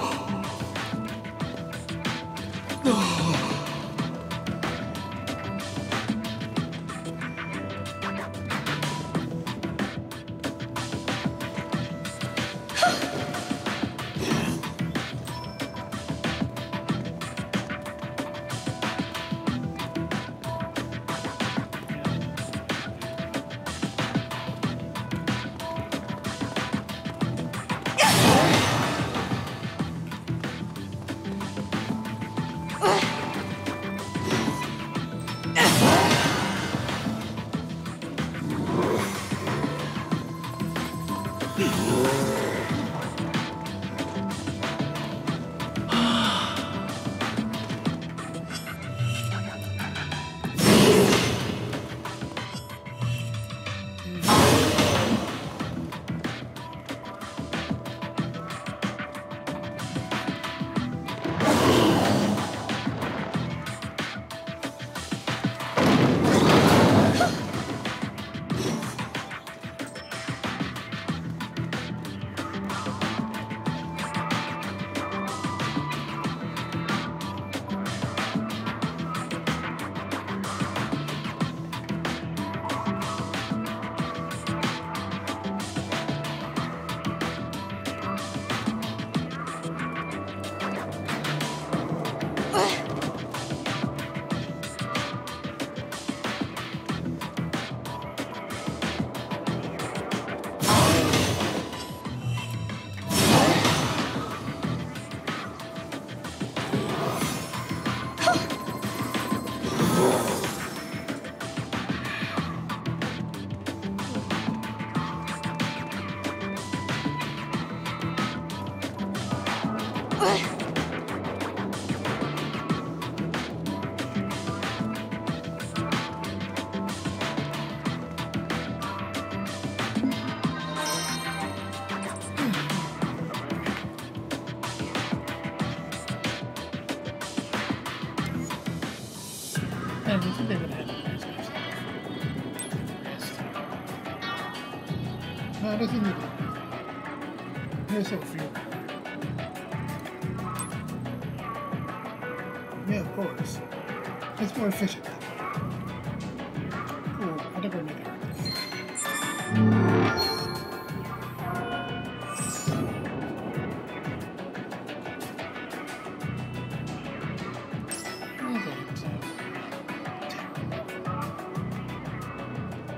more efficient. Cool. Oh, I we're making it.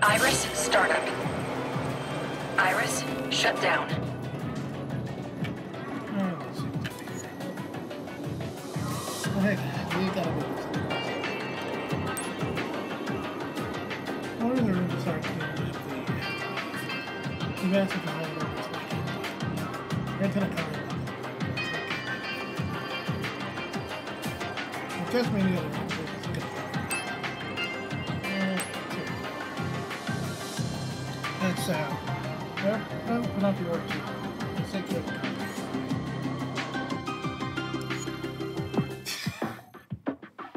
Iris, startup. Iris, shut down. That's uh well, put out the. Let's take care of.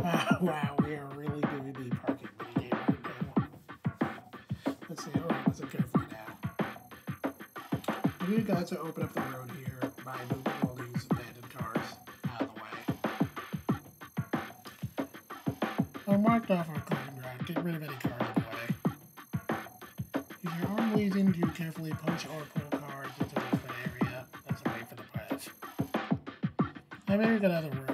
Wow, wow, we are really doing the parking now. Let's see, alright, let's look carefully now. Need you guys to open up the road here by moving all these abandoned cars out of the way. I marked off our clearing ground. Get rid of any cars carefully push or pull cars into the area. That's a wait for the pledge. I maybe got other work.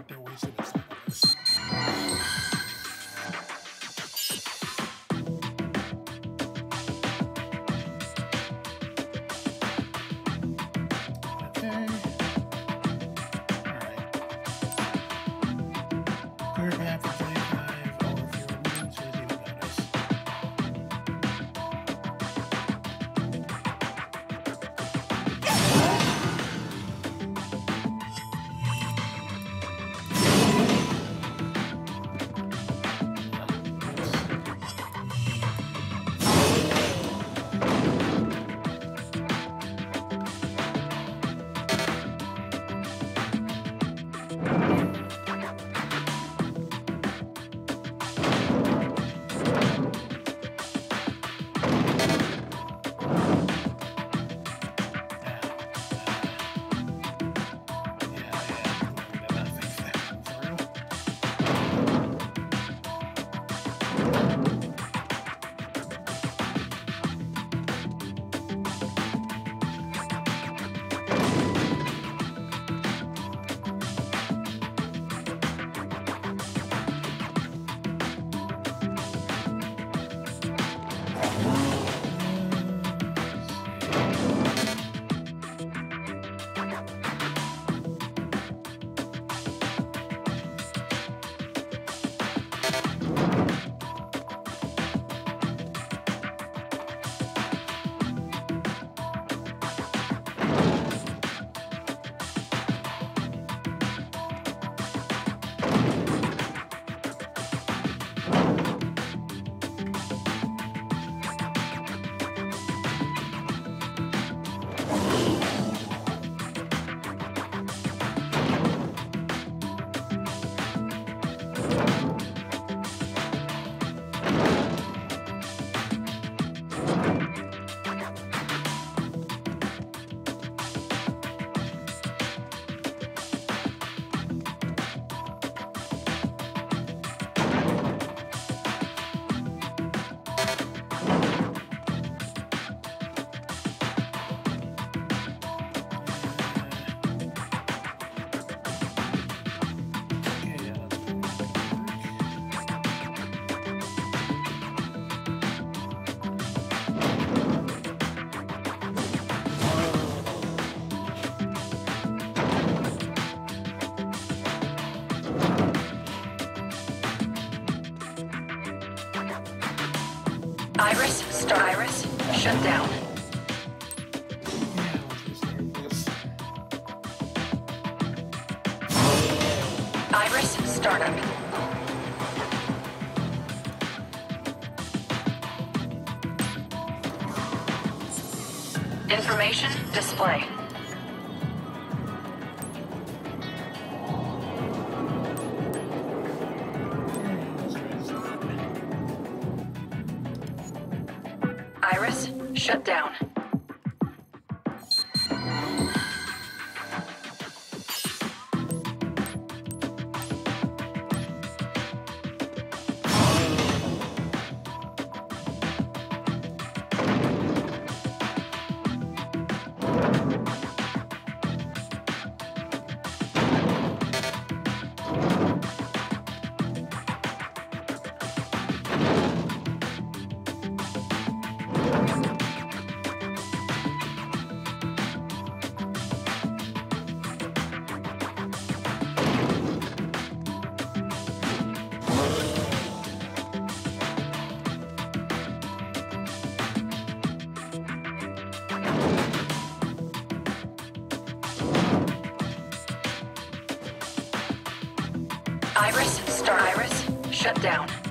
Shut down.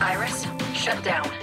Iris, shut down.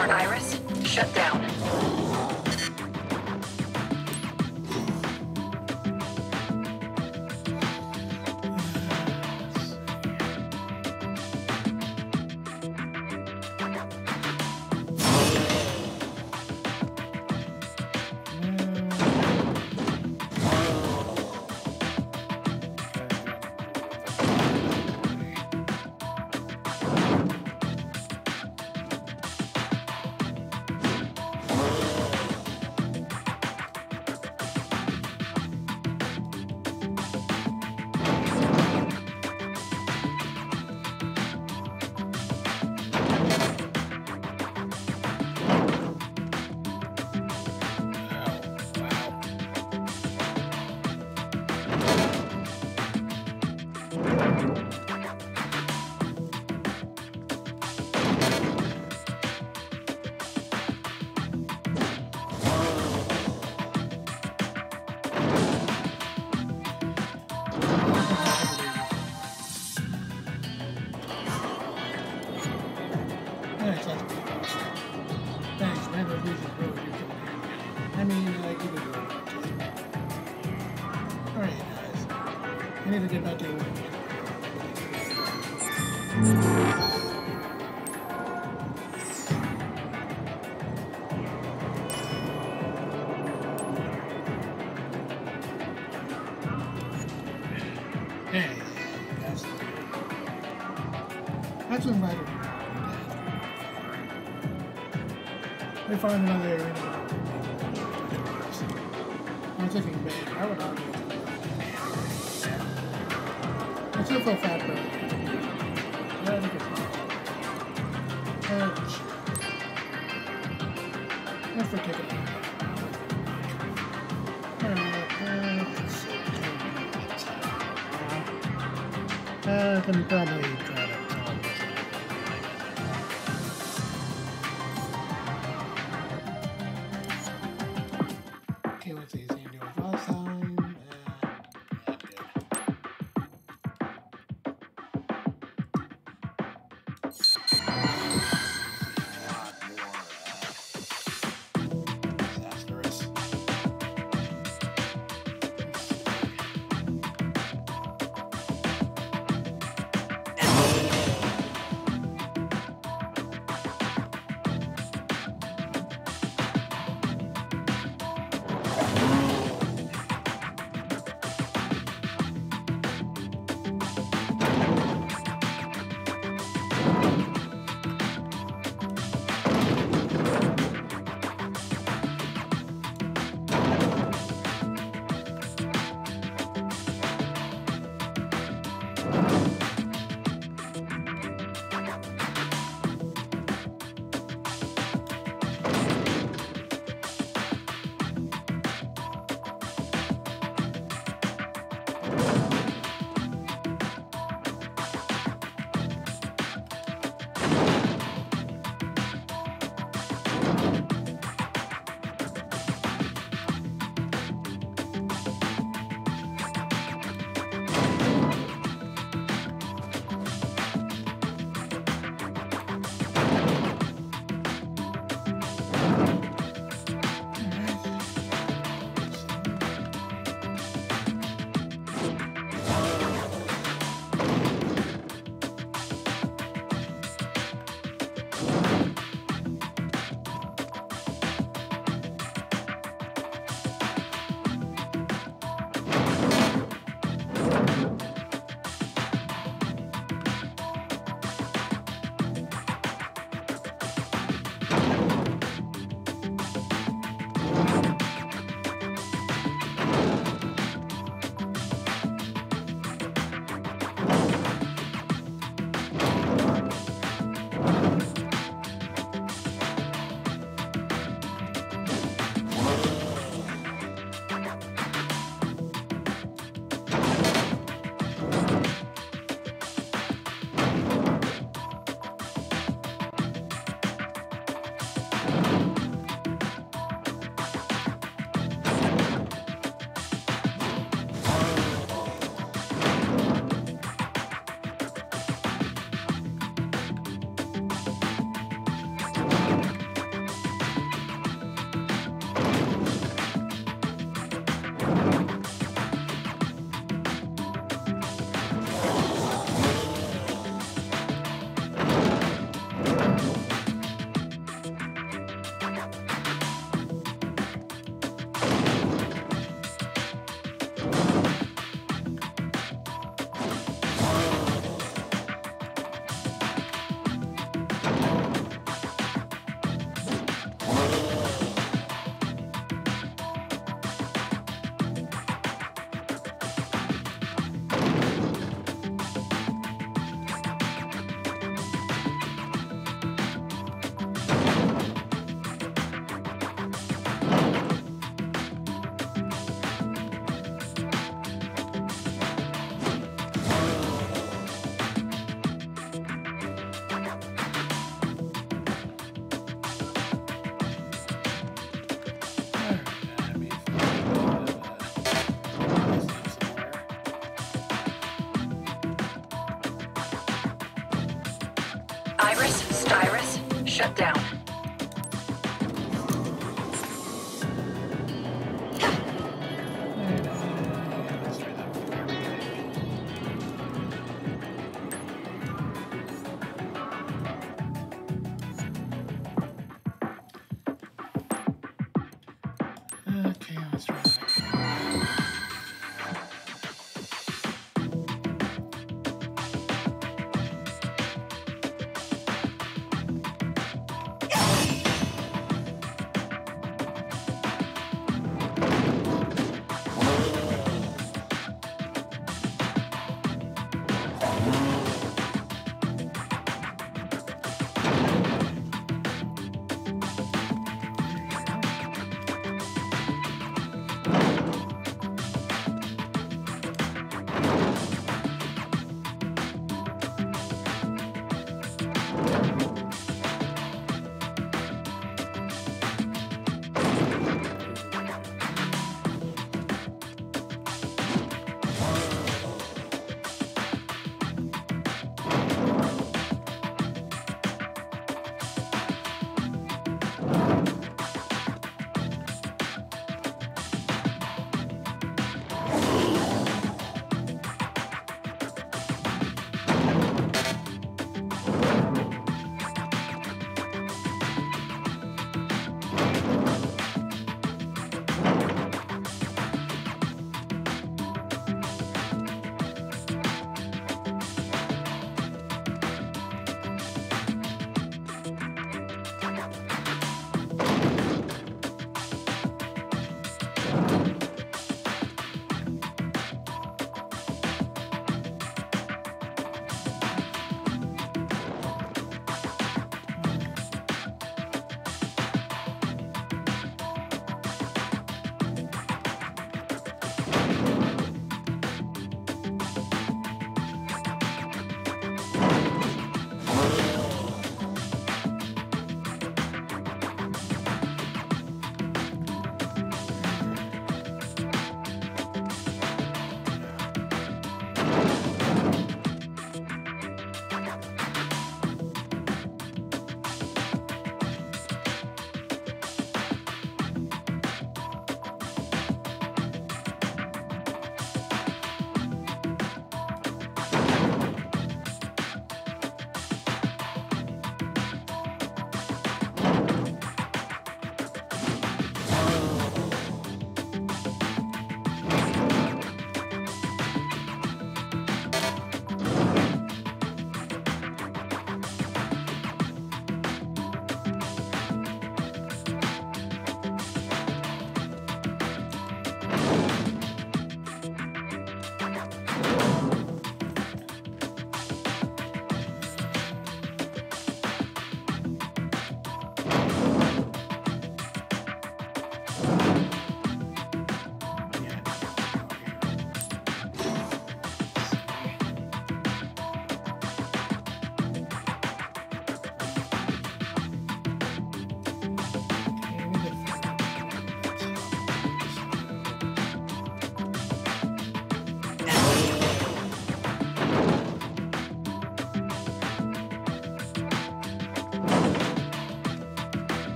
Start Iris.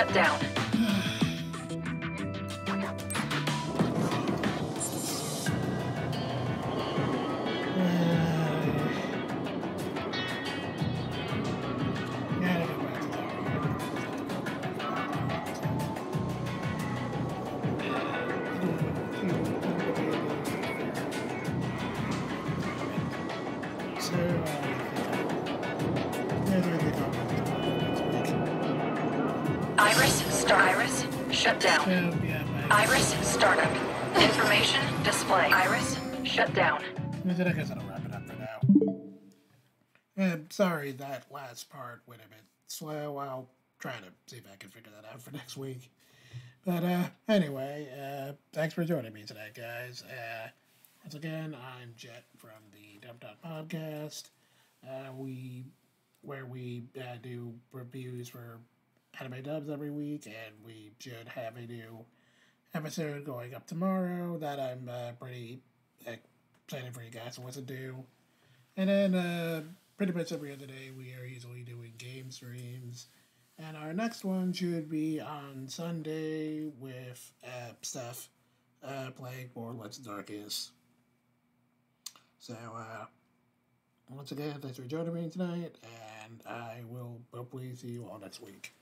Shut down. Sorry that last part went a bit slow. I'll try to see if I can figure that out for <laughs> next week. But uh, anyway, uh, thanks for joining me today, guys. Uh, once again, I'm Jet from the Dub Talk Podcast. Uh, we where we uh, do reviews for anime dubs every week, and we should have a new episode going up tomorrow that I'm uh, pretty excited for you guys to listen to. Do. And then uh, pretty much every other day, we are usually doing game streams. And our next one should be on Sunday with uh, Steph uh, playing more Let's Darkest. So, uh, once again, thanks for joining me tonight, and I will hopefully see you all next week.